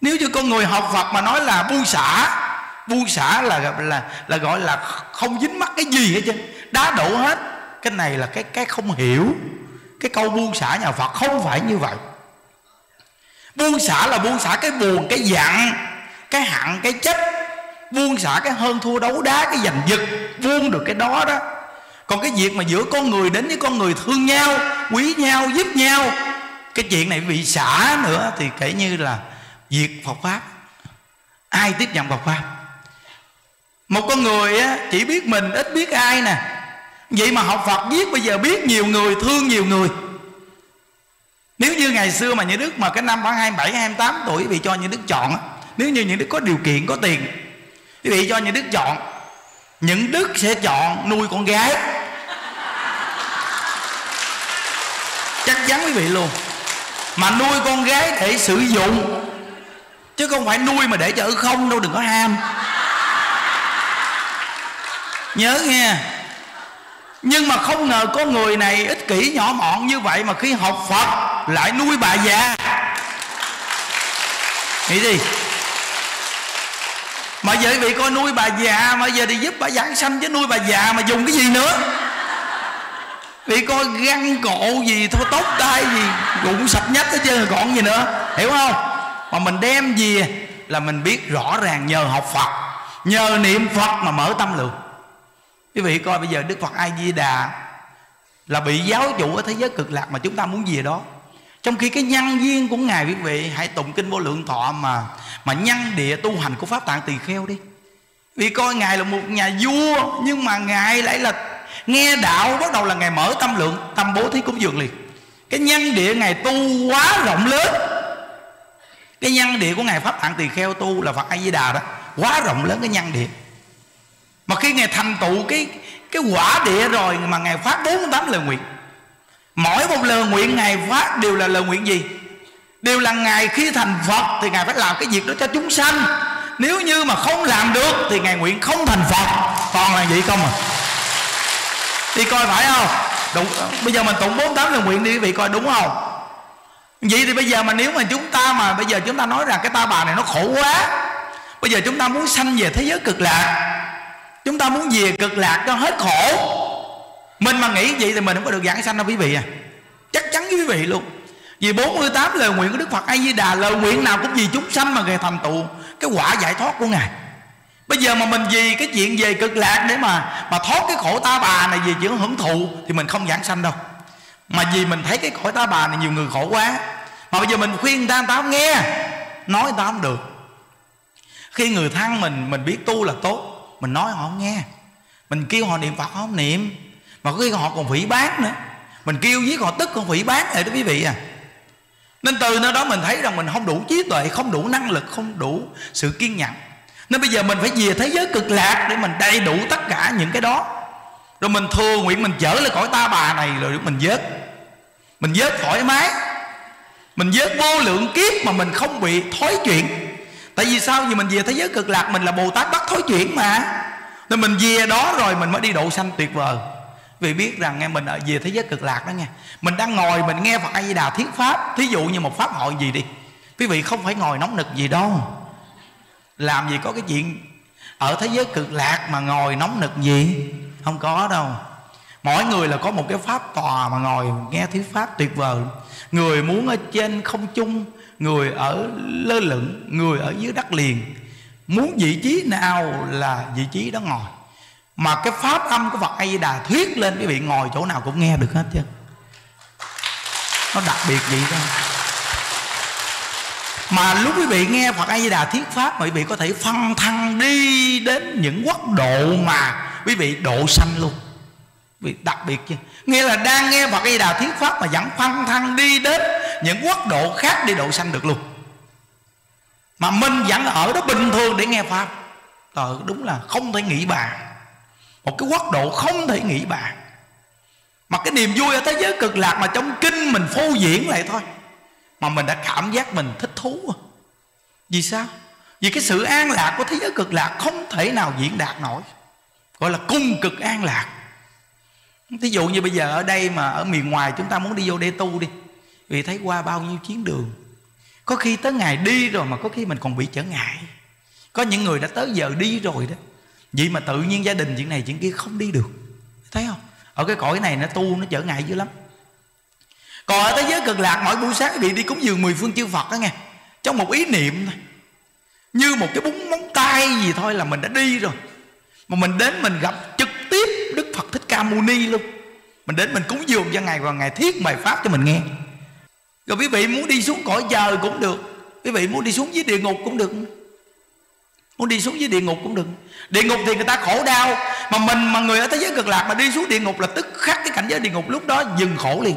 Nếu như con người học Phật mà nói là buông xả buông xả là là là gọi là không dính mắc cái gì hết chứ, đá đổ hết. Cái này là cái cái không hiểu. Cái câu buông xả nhà Phật không phải như vậy. Buông xả là buông xả cái buồn, cái giận, cái hận, cái chấp buông xả cái hơn thua đấu đá, cái giành giật, buông được cái đó đó còn cái việc mà giữa con người đến với con người thương nhau, quý nhau, giúp nhau, cái chuyện này bị xả nữa thì kể như là việc Phật pháp. Ai tiếp nhận Phật pháp? Một con người chỉ biết mình, ít biết ai nè. Vậy mà học Phật viết bây giờ biết nhiều người, thương nhiều người. Nếu như ngày xưa mà những đức mà cái năm khoảng 27 28 tuổi bị cho những đức chọn nếu như những đức có điều kiện, có tiền bị cho những đức chọn những đức sẽ chọn nuôi con gái. Chắc chắn quý vị luôn. Mà nuôi con gái để sử dụng. Chứ không phải nuôi mà để cho ở không đâu, đừng có ham. Nhớ nghe. Nhưng mà không ngờ có người này ích kỷ nhỏ mọn như vậy mà khi học phật lại nuôi bà già. Nghĩ đi mà vậy bị coi nuôi bà già mà giờ thì giúp bà giảng sanh chứ nuôi bà già mà dùng cái gì nữa? Vì coi găng cổ gì, thôi tóc tai gì, rụng sạch nhất hết trơn còn gì nữa. Hiểu không? Mà mình đem gì là mình biết rõ ràng nhờ học phật, nhờ niệm phật mà mở tâm lượng. Quý vị coi bây giờ đức phật a di đà là bị giáo chủ ở thế giới cực lạc mà chúng ta muốn về đó trong khi cái nhân duyên của ngài quý vị, hãy tụng kinh vô lượng thọ mà mà nhân địa tu hành của pháp tạng tỳ kheo đi. Vì coi ngài là một nhà vua, nhưng mà ngài lại là nghe đạo, bắt đầu là ngài mở tâm lượng, tâm bố thí cúng dường liền. Cái nhân địa ngài tu quá rộng lớn. Cái nhân địa của ngài pháp tạng tỳ kheo tu là phật a di đà đó, quá rộng lớn cái nhân địa. Mà khi ngài thành tựu cái cái quả địa rồi mà ngài phát bốn tám lời nguyện mỗi một lời nguyện ngài phát đều là lời nguyện gì? Đều là ngài khi thành phật thì ngài phải làm cái việc đó cho chúng sanh. Nếu như mà không làm được thì ngài nguyện không thành phật. Toàn là vậy không à? Đi coi phải không? Đúng, bây giờ mình tụng bốn tám lời nguyện đi quý vị coi đúng không? Vậy thì bây giờ mà nếu mà chúng ta mà bây giờ chúng ta nói rằng cái ta bà này nó khổ quá. Bây giờ chúng ta muốn sanh về thế giới cực lạc. Chúng ta muốn về cực lạc cho hết khổ mình mà nghĩ vậy thì mình không có được giảng sanh đâu quý vị à. Chắc chắn với quý vị luôn. Vì 48 lời nguyện của Đức Phật A Di Đà lời nguyện nào cũng vì chúng sanh mà ngài thành tựu. Cái quả giải thoát của ngài. Bây giờ mà mình vì cái chuyện về cực lạc để mà mà thoát cái khổ ta bà này vì chuyện hưởng thụ thì mình không giảng sanh đâu. Mà vì mình thấy cái khổ ta bà này nhiều người khổ quá. Mà bây giờ mình khuyên người ta người ta không nghe. Nói người ta không được. Khi người thân mình mình biết tu là tốt. Mình nói họ không nghe. Mình kêu họ niệm phật, họ không niệm mà có khi họ còn phỉ bán nữa. Mình kêu giết họ tức còn phỉ bán rồi đó quý vị à. Nên từ nơi đó mình thấy rằng mình không đủ trí tuệ, không đủ năng lực, không đủ sự kiên nhẫn. Nên bây giờ mình phải về thế giới cực lạc để mình đầy đủ tất cả những cái đó. Rồi mình thừa nguyện mình chở lại khỏi ta bà này rồi mình vớt. Mình vớt thoải mái. Mình vớt vô lượng kiếp mà mình không bị thối chuyện. Tại vì sao? Vì mình về thế giới cực lạc, mình là bồ tát bắt thối chuyển mà. Nên mình về đó rồi mình mới đi độ sanh tuyệt vời vì biết rằng, nghe, mình ở về thế giới cực lạc đó nghe. Mình đang ngồi, mình nghe phật a di đà thuyết pháp. Thí dụ như một pháp hội gì đi. Quý vị không phải ngồi nóng nực gì đâu. Làm gì có cái chuyện ở thế giới cực lạc mà ngồi nóng nực gì? Không có đâu. Mỗi người là có một cái pháp tòa mà ngồi nghe thuyết pháp tuyệt vời. Người muốn ở trên không trung người ở lơ lửng, người ở dưới đất liền. Muốn vị trí nào là vị trí đó ngồi mà cái pháp âm của Phật A Di Đà thuyết lên, quý vị ngồi chỗ nào cũng nghe được hết chứ. Nó đặc biệt vậy đó mà lúc quý vị nghe Phật A Di Đà thuyết pháp mà quý vị có thể phân thăng đi đến những quốc độ mà quý vị độ sanh luôn. Vì đặc biệt chứ. Nghĩa là đang nghe Phật A Di Đà thuyết pháp mà vẫn phân thăng đi đến những quốc độ khác đi độ sanh được luôn. Mà mình vẫn ở đó bình thường để nghe pháp. Trời đúng là không thể nghĩ bàn. Một cái quốc độ không thể nghĩ bàn. Mà cái niềm vui ở thế giới cực lạc Mà trong kinh mình phô diễn lại thôi. Mà mình đã cảm giác mình thích thú. Vì sao? Vì cái sự an lạc của thế giới cực lạc Không thể nào diễn đạt nổi. Gọi là cung cực an lạc. Thí dụ như bây giờ ở đây mà ở miền ngoài chúng ta muốn đi vô đây tu đi Vì thấy qua bao nhiêu chuyến đường. Có khi tới ngày đi rồi mà có khi mình còn bị trở ngại. Có những người đã tới giờ đi rồi đó vậy mà tự nhiên gia đình chuyện này chuyện kia không đi được. Thấy không? Ở cái cõi này nó tu nó trở ngại dữ lắm. Còn ở thế giới cực lạc, mỗi buổi sáng bị đi cúng dường mười phương chư Phật đó nghe, Trong một ý niệm thôi. Như một cái búng móng tay gì thôi là mình đã đi rồi. Mà mình đến mình gặp trực tiếp Đức Phật Thích Ca Mâu Ni luôn. Mình đến mình cúng dường cho Ngài và Ngài thiết bài Pháp cho mình nghe. Rồi quý vị muốn đi xuống cõi trời cũng được, quý vị muốn đi xuống dưới địa ngục cũng được muốn đi xuống dưới địa ngục cũng được. Địa ngục thì người ta khổ đau, mà mình mà người ở thế giới cực lạc mà đi xuống địa ngục là tức khắc cái cảnh giới địa ngục lúc đó dừng khổ liền.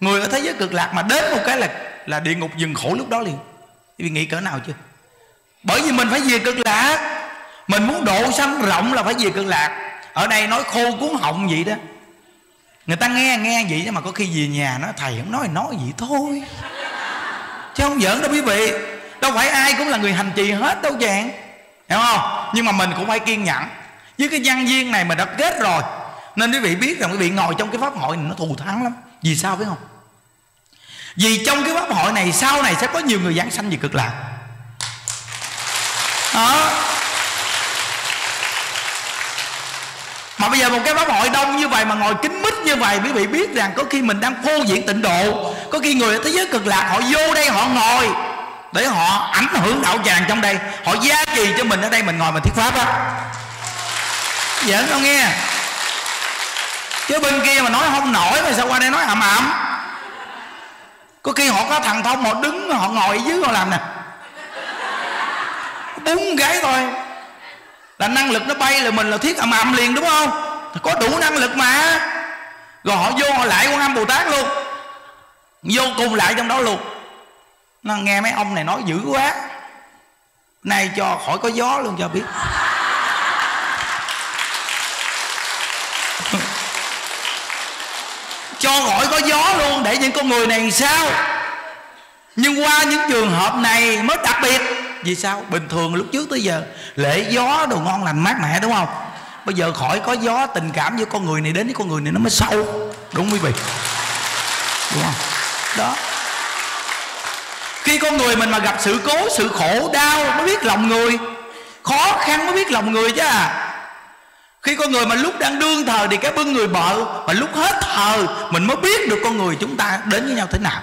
Người ở thế giới cực lạc mà đến một cái là là địa ngục dừng khổ lúc đó liền. Quý vị nghĩ cỡ nào chưa? Bởi vì mình phải về cực lạc. Mình muốn độ sanh rộng là phải về cực lạc. Ở đây nói khô cuốn họng vậy đó. Người ta nghe nghe vậy nhưng mà có khi về nhà nó thầy không nói nói vậy thôi. Chứ không giỡn đâu quý vị đâu phải ai cũng là người hành trì hết đâu dạng, hiểu không? Nhưng mà mình cũng phải kiên nhẫn. Với cái nhân viên này mình đã kết rồi nên quý vị biết rằng quý vị ngồi trong cái pháp hội này nó thù thắng lắm. Vì sao biết không? Vì trong cái pháp hội này sau này sẽ có nhiều người giảng sanh về cực lạc. Đó. Mà bây giờ một cái pháp hội đông như vậy mà ngồi kính mít như vậy quý vị biết rằng có khi mình đang phô diễn tịnh độ. Có khi người ở thế giới cực lạc họ vô đây họ ngồi để họ ảnh hưởng đạo tràng trong đây. Họ giá trị cho mình ở đây, mình ngồi mình thuyết pháp á. Dạ, Giỡn không nghe. Chứ bên kia mà nói không nổi mà sao qua đây nói ầm ầm? Có khi họ có thằng thông, họ đứng, họ ngồi ở dưới họ làm nè. Bốn gái thôi. Là năng lực nó bay là mình là thiết ầm ầm liền, đúng không? Có đủ năng lực mà. Rồi họ vô họ lại quan âm bồ tát luôn. Vô cùng lại trong đó luôn nó nghe mấy ông này nói dữ quá. Nay cho khỏi có gió luôn cho biết. Cho khỏi có gió luôn, để những con người này sao? Nhưng qua những trường hợp này mới đặc biệt. Vì sao? Bình thường lúc trước tới giờ, lễ gió đồ ngon lành mát mẻ, đúng không? Bây giờ khỏi có gió, tình cảm giữa con người này đến với con người này nó mới sâu. Đúng quý vị. Đúng không? Đó khi con người mình mà gặp sự cố, sự khổ, đau mới biết lòng người. Khó khăn mới biết lòng người chứ à. Khi con người mà lúc đang đương thờ thì cái bưng người vợ mà lúc hết thờ mình mới biết được con người chúng ta đến với nhau thế nào.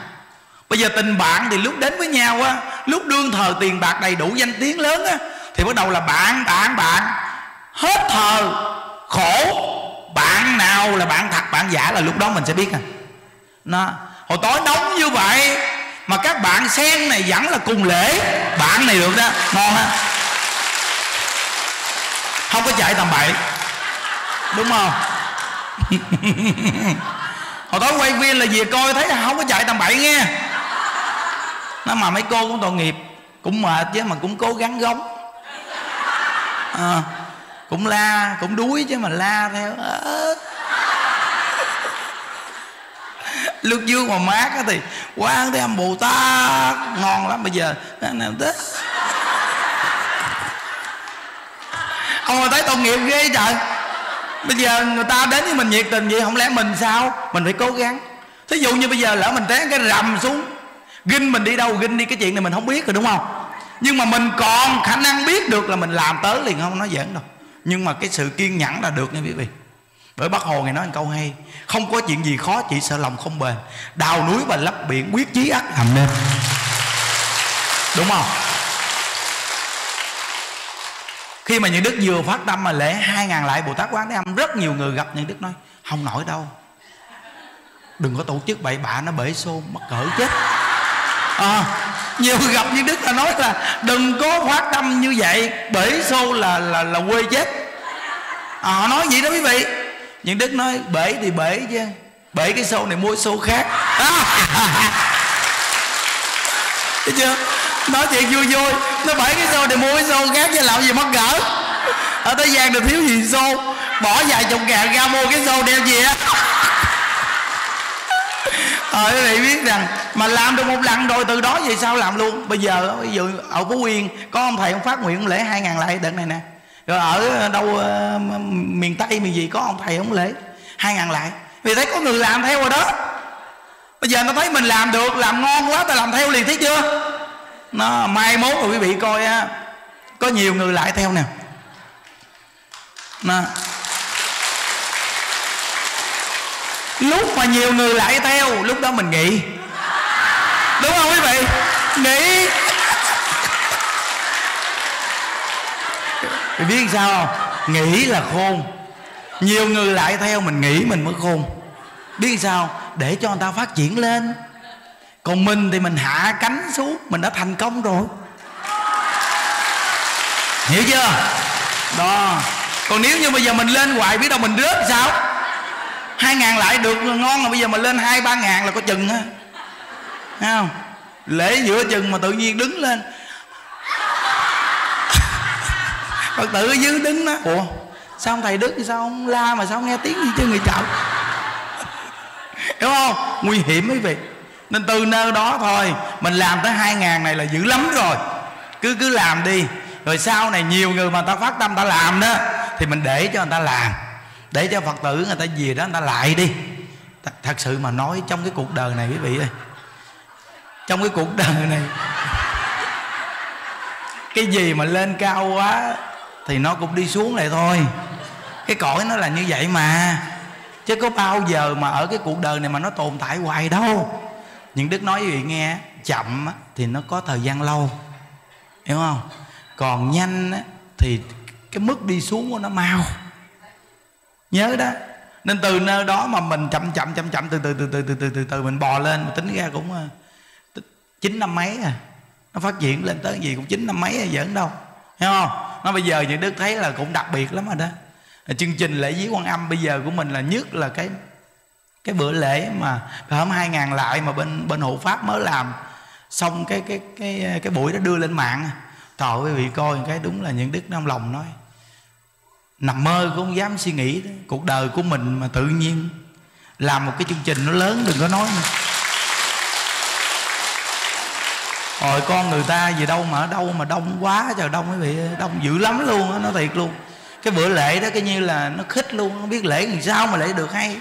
Bây giờ tình bạn thì lúc đến với nhau á, lúc đương thờ tiền bạc đầy đủ danh tiếng lớn á, thì bắt đầu là bạn bạn bạn. Hết thờ khổ, bạn nào là bạn thật, bạn giả là lúc đó mình sẽ biết à. Nó, hồi tối nóng như vậy mà các bạn sen này vẫn là cùng lễ. Bạn này được đó. Ngon ha không có chạy tầm bậy. Đúng không? Hồi tối quay viên là về coi thấy là không có chạy tầm bậy nghe. Nó mà mấy cô cũng tội nghiệp. Cũng mệt chứ mà cũng cố gắng gống à, ờ. cũng la cũng đuối chứ mà la theo. À. lúc dương mà mát thì quan thế âm bồ tát, ngon lắm. Bây giờ à, ông mà thấy tội nghiệp ghê trời. Bây giờ người ta đến với mình nhiệt tình vậy, không lẽ mình sao? Mình phải cố gắng. Thí dụ như bây giờ lỡ mình té cái rầm xuống, ginh mình đi đâu, ginh đi cái chuyện này mình không biết rồi, đúng không? Nhưng mà mình còn khả năng biết được là mình làm tới liền, không nói giỡn đâu. Nhưng mà cái sự kiên nhẫn là được nha quý vị bởi bác hồ ngày nói một câu hay. Không có chuyện gì khó chỉ sợ lòng không bền. Đào núi và lấp biển quyết chí ắt làm nên. Đúng không? Khi mà những đức vừa phát tâm mà lễ hai ngàn lại bồ tát quán thế âm rất nhiều người gặp những đức nói không nổi đâu. Đừng có tổ chức bậy bạ nó bể xô mắc cỡ chết. À, nhiều gặp những đức là nói là đừng có phát tâm như vậy bể xô là là là quê chết. À, họ nói vậy đó quý vị nhưng đức nói, bể thì bể chứ, bể cái sâu này mua sâu khác. À. thấy chưa? Nói chuyện vui vui, nó bể cái sâu này mua cái sâu khác chứ làm gì mắc cỡ. Ở thế gian được thiếu gì sâu, bỏ vài chục ngàn ra mua cái sâu đeo gì á. Ờ quý vị biết rằng mà làm được một lần rồi, từ đó về sao làm luôn. Bây giờ ví dụ ở phú yên, có ông thầy ông phát nguyện lễ hai ngàn lại, đợt này nè rồi ở ờ, đâu uh, miền tây miền gì có ông thầy ông lễ? Hai ngàn lại vì thấy có người làm theo rồi đó. Bây giờ nó thấy mình làm được làm ngon quá ta làm theo liền thấy chưa? Nó mai mốt rồi quý vị coi á có nhiều người lại theo nè. Nó. Lúc mà nhiều người lại theo lúc đó mình nghĩ đúng không quý vị? Nghĩ thì biết sao không? Nghĩ là khôn. Nhiều người lại theo mình nghĩ mình mới khôn. Biết sao để cho người ta phát triển lên. Còn mình thì mình hạ cánh xuống, mình đã thành công rồi. Hiểu chưa? Đó. Còn nếu như bây giờ mình lên hoài, biết đâu mình rớt sao? Hai ngàn lại được ngon là bây giờ mình lên hai, ba ngàn là có chừng á. Thấy không? Lễ giữa chừng mà tự nhiên đứng lên. Phật tử ở dưới đứng đó ủa? Sao ông thầy đức sao ông la mà sao không nghe tiếng gì chứ người chậm? Hiểu không? Nguy hiểm quý vị. Nên từ nơi đó thôi mình làm tới hai ngàn này là dữ lắm rồi. Cứ cứ làm đi. Rồi sau này nhiều người mà ta phát tâm ta làm đó thì mình để cho người ta làm. Để cho phật tử người ta về đó người ta lại đi. Thật sự mà nói trong cái cuộc đời này quý vị ơi. Trong cái cuộc đời này. Cái gì mà lên cao quá thì nó cũng đi xuống lại thôi. Cái cõi nó là như vậy mà. Chứ có bao giờ mà ở cái cuộc đời này mà nó tồn tại hoài đâu. Những đức nói với vị nghe chậm thì nó có thời gian lâu. Hiểu không? Còn nhanh thì cái mức đi xuống của nó mau. Nhớ đó. Nên từ nơi đó mà mình chậm chậm chậm chậm từ từ từ từ từ từ từ, từ mình bò lên mình tính ra cũng ờ, chín năm mấy à. Nó phát triển lên tới gì cũng chín năm mấy à giỡn đâu hiểu không nó bây giờ những đức thấy là cũng đặc biệt lắm rồi đó chương trình lễ dí quan âm bây giờ của mình là nhất là cái cái bữa lễ mà hôm hai ngàn lại mà bên bên hộ pháp mới làm xong cái cái cái cái buổi đó đưa lên mạng trời ơi vị coi cái đúng là những đức trong lòng nói, nằm mơ cũng không dám suy nghĩ đó. cuộc đời của mình mà tự nhiên làm một cái chương trình nó lớn đừng có nói nữa. Hồi con người ta gì đâu mà ở đâu mà đông quá trời đông quý vị đông dữ lắm luôn á nó thiệt luôn. Cái bữa lễ đó cái như là nó khích luôn không biết lễ làm sao mà lễ được hay.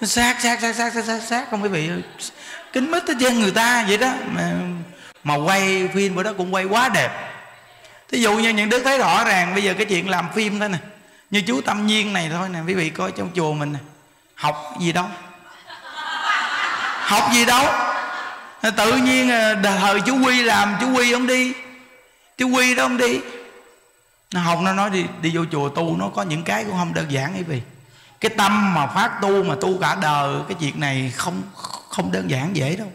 Nó sát sát sát sát sát sát, sát không quý vị kính mít tới trên người ta vậy đó mà mà quay phim bữa đó cũng quay quá đẹp. Thí dụ như những đứa thấy rõ ràng bây giờ cái chuyện làm phim thôi nè như chú tâm nhiên này thôi nè quý vị coi trong chùa mình nè. Học gì đâu. Học gì đâu tự nhiên à, thời chú quy làm, chú quy không đi. Chú quy đó không đi. Nó học, nó nói đi đi vô chùa tu, nó có những cái cũng không đơn giản ấy vì cái tâm mà phát tu, mà tu cả đời, cái chuyện này không không đơn giản dễ đâu.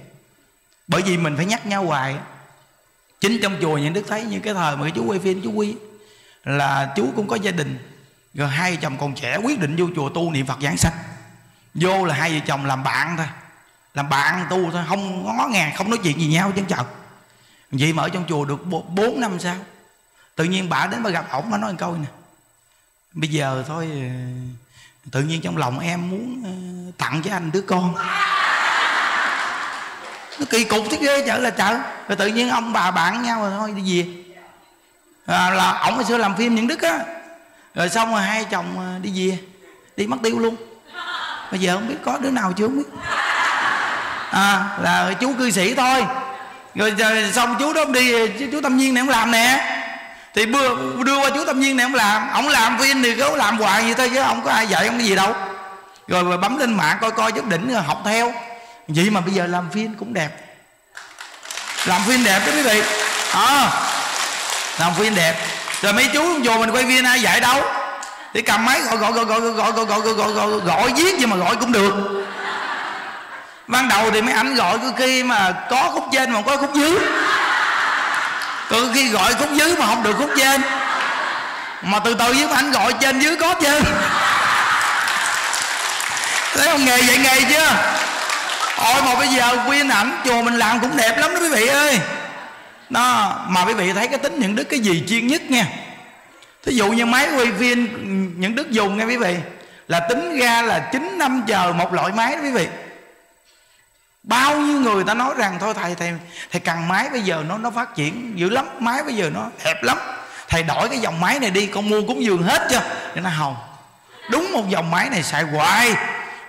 Bởi vì mình phải nhắc nhau hoài. Chính trong chùa những đức thấy như cái thời mà cái chú quay phim, chú quy, là chú cũng có gia đình. Rồi hai vợ chồng còn trẻ, quyết định vô chùa tu niệm phật giảng sanh. Vô là hai vợ chồng làm bạn thôi làm bạn tu thôi không ngó ngàng không nói chuyện gì nhau chứ chợt vậy mà ở trong chùa được 4 năm sao? Tự nhiên bà đến bà gặp ổng bà nói một câu nè. Bây giờ thôi ờ, tự nhiên trong lòng em muốn ờ, tặng cho anh đứa con. Nó kỳ cục thế ghê chợ là chợ rồi tự nhiên ông bà bạn nhau rồi thôi đi về. À, là ổng hồi xưa làm phim những đức á. Rồi xong rồi hai chồng ờ, đi về. Đi mất tiêu luôn. Bây giờ không biết có đứa nào chưa không biết à là chú cư sĩ thôi rồi, rồi xong chú đó đi chú, tâm nhiên này không làm nè thì đưa, đưa qua chú tâm nhiên này không làm ông làm viên thì cứ làm hoài vậy thôi chứ không có ai dạy ông cái gì đâu rồi, rồi bấm lên mạng coi coi chút đỉnh rồi học theo vậy mà bây giờ làm viên cũng đẹp làm viên đẹp đó quý vị à, làm viên đẹp rồi mấy chú vô mình quay viên ai dạy đâu thì cầm máy gọi gọi gọi gọi gọi gọi gọi gọi gọi gọi, gọi, gọi viết nhưng mà gọi cũng được ban đầu thì mấy ảnh gọi cứ khi mà có khúc trên mà có khúc dưới. Cứ khi gọi khúc dưới mà không được khúc trên. Mà từ từ với ảnh gọi trên dưới có trên. Thấy không? Nghề vậy nghề chưa? Ôi mà bây giờ quyên ảnh, chùa mình làm cũng đẹp lắm đó quý vị ơi. Đó, mà quý vị thấy cái tính những đức cái gì chuyên nhất nha. Thí dụ như máy quay viên những đức dùng nghe quý vị. Là tính ra là 9 năm chờ một loại máy đó quý vị bao nhiêu người ta nói rằng thôi, thầy thầy thầy cần máy, bây giờ nó nó phát triển dữ lắm, máy bây giờ nó hẹp lắm. Thầy đổi cái dòng máy này đi, con mua cúng dường hết chưa? Để nó hồng. Đúng một dòng máy này xài hoài.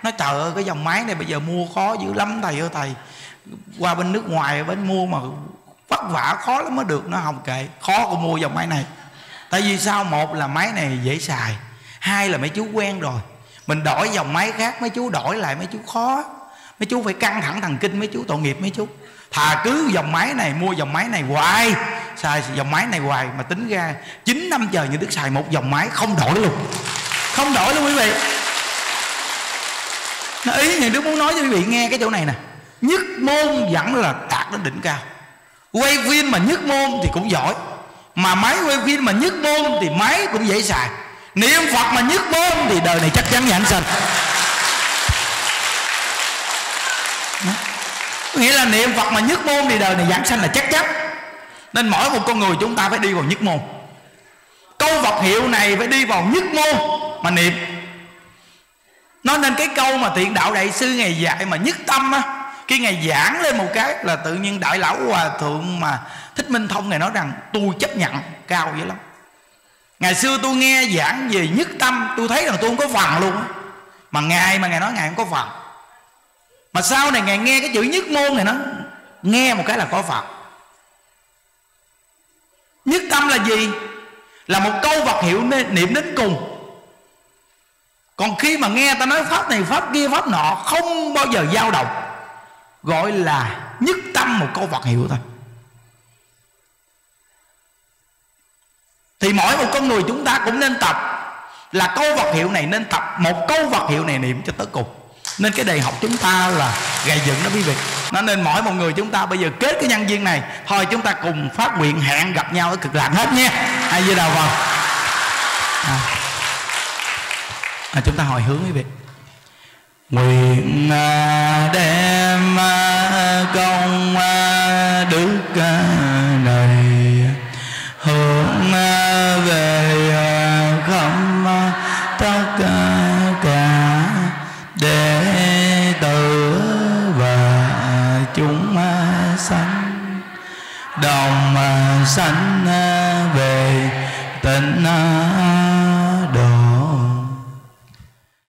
Nó trời ơi, cái dòng máy này bây giờ mua khó dữ lắm, thầy ơi, thầy. Qua bên nước ngoài bên mua mà vất vả, khó lắm mới được, nó không kệ. Khó con mua dòng máy này. Tại vì sao? Một là máy này dễ xài. Hai là mấy chú quen rồi. Mình đổi dòng máy khác, mấy chú đổi lại mấy chú khó mấy chú phải căng thẳng thần kinh, mấy chú tội nghiệp mấy chú. Thà cứ dòng máy này, mua dòng máy này hoài. Xài dòng máy này hoài mà tính ra 9 năm trời như đức xài một dòng máy không đổi luôn. Không đổi luôn quý vị. Nó ý nhà đức muốn nói cho quý vị nghe cái chỗ này nè. Nhất môn vẫn là đạt đến đỉnh cao. Quay phim mà nhất môn thì cũng giỏi. Mà máy quay phim mà nhất môn thì máy cũng dễ xài. Niệm phật mà nhất môn thì đời này chắc chắn nhận sanh. Nghĩa là niệm phật mà nhất môn thì đời này giảng sanh là chắc chắn. Nên mỗi một con người chúng ta phải đi vào nhất môn. Câu vật hiệu này phải đi vào nhất môn mà niệm. Nó nên cái câu mà tiện đạo đại sư ngày dạy mà nhất tâm á, khi ngày giảng lên một cái là tự nhiên đại lão hòa thượng mà thích minh thông này nói rằng, tôi chấp nhận cao dữ lắm. Ngày xưa tôi nghe giảng về nhất tâm, tôi thấy rằng tôi không có phần luôn mà ngài mà ngài nói ngài không có phần mà sau này ngài nghe cái chữ nhất môn này nó, nghe một cái là có phật. Nhất tâm là gì? Là một câu vật hiệu niệm đến cùng. Còn khi mà nghe ta nói pháp này, pháp kia, pháp nọ, không bao giờ dao động. Gọi là nhất tâm một câu vật hiệu thôi. Thì mỗi một con người chúng ta cũng nên tập là câu vật hiệu này nên tập, một câu vật hiệu này niệm cho tới cùng nên cái đề học chúng ta là gầy dựng đó quý vị. Nó nên mỗi một người chúng ta bây giờ kết cái nhân viên này thôi chúng ta cùng phát nguyện hẹn gặp nhau ở cực lạc hết nha. Ai với đầu vào? À. à, chúng ta hồi hướng quý vị. Nguyện à, đem à, công à, 山呐、啊。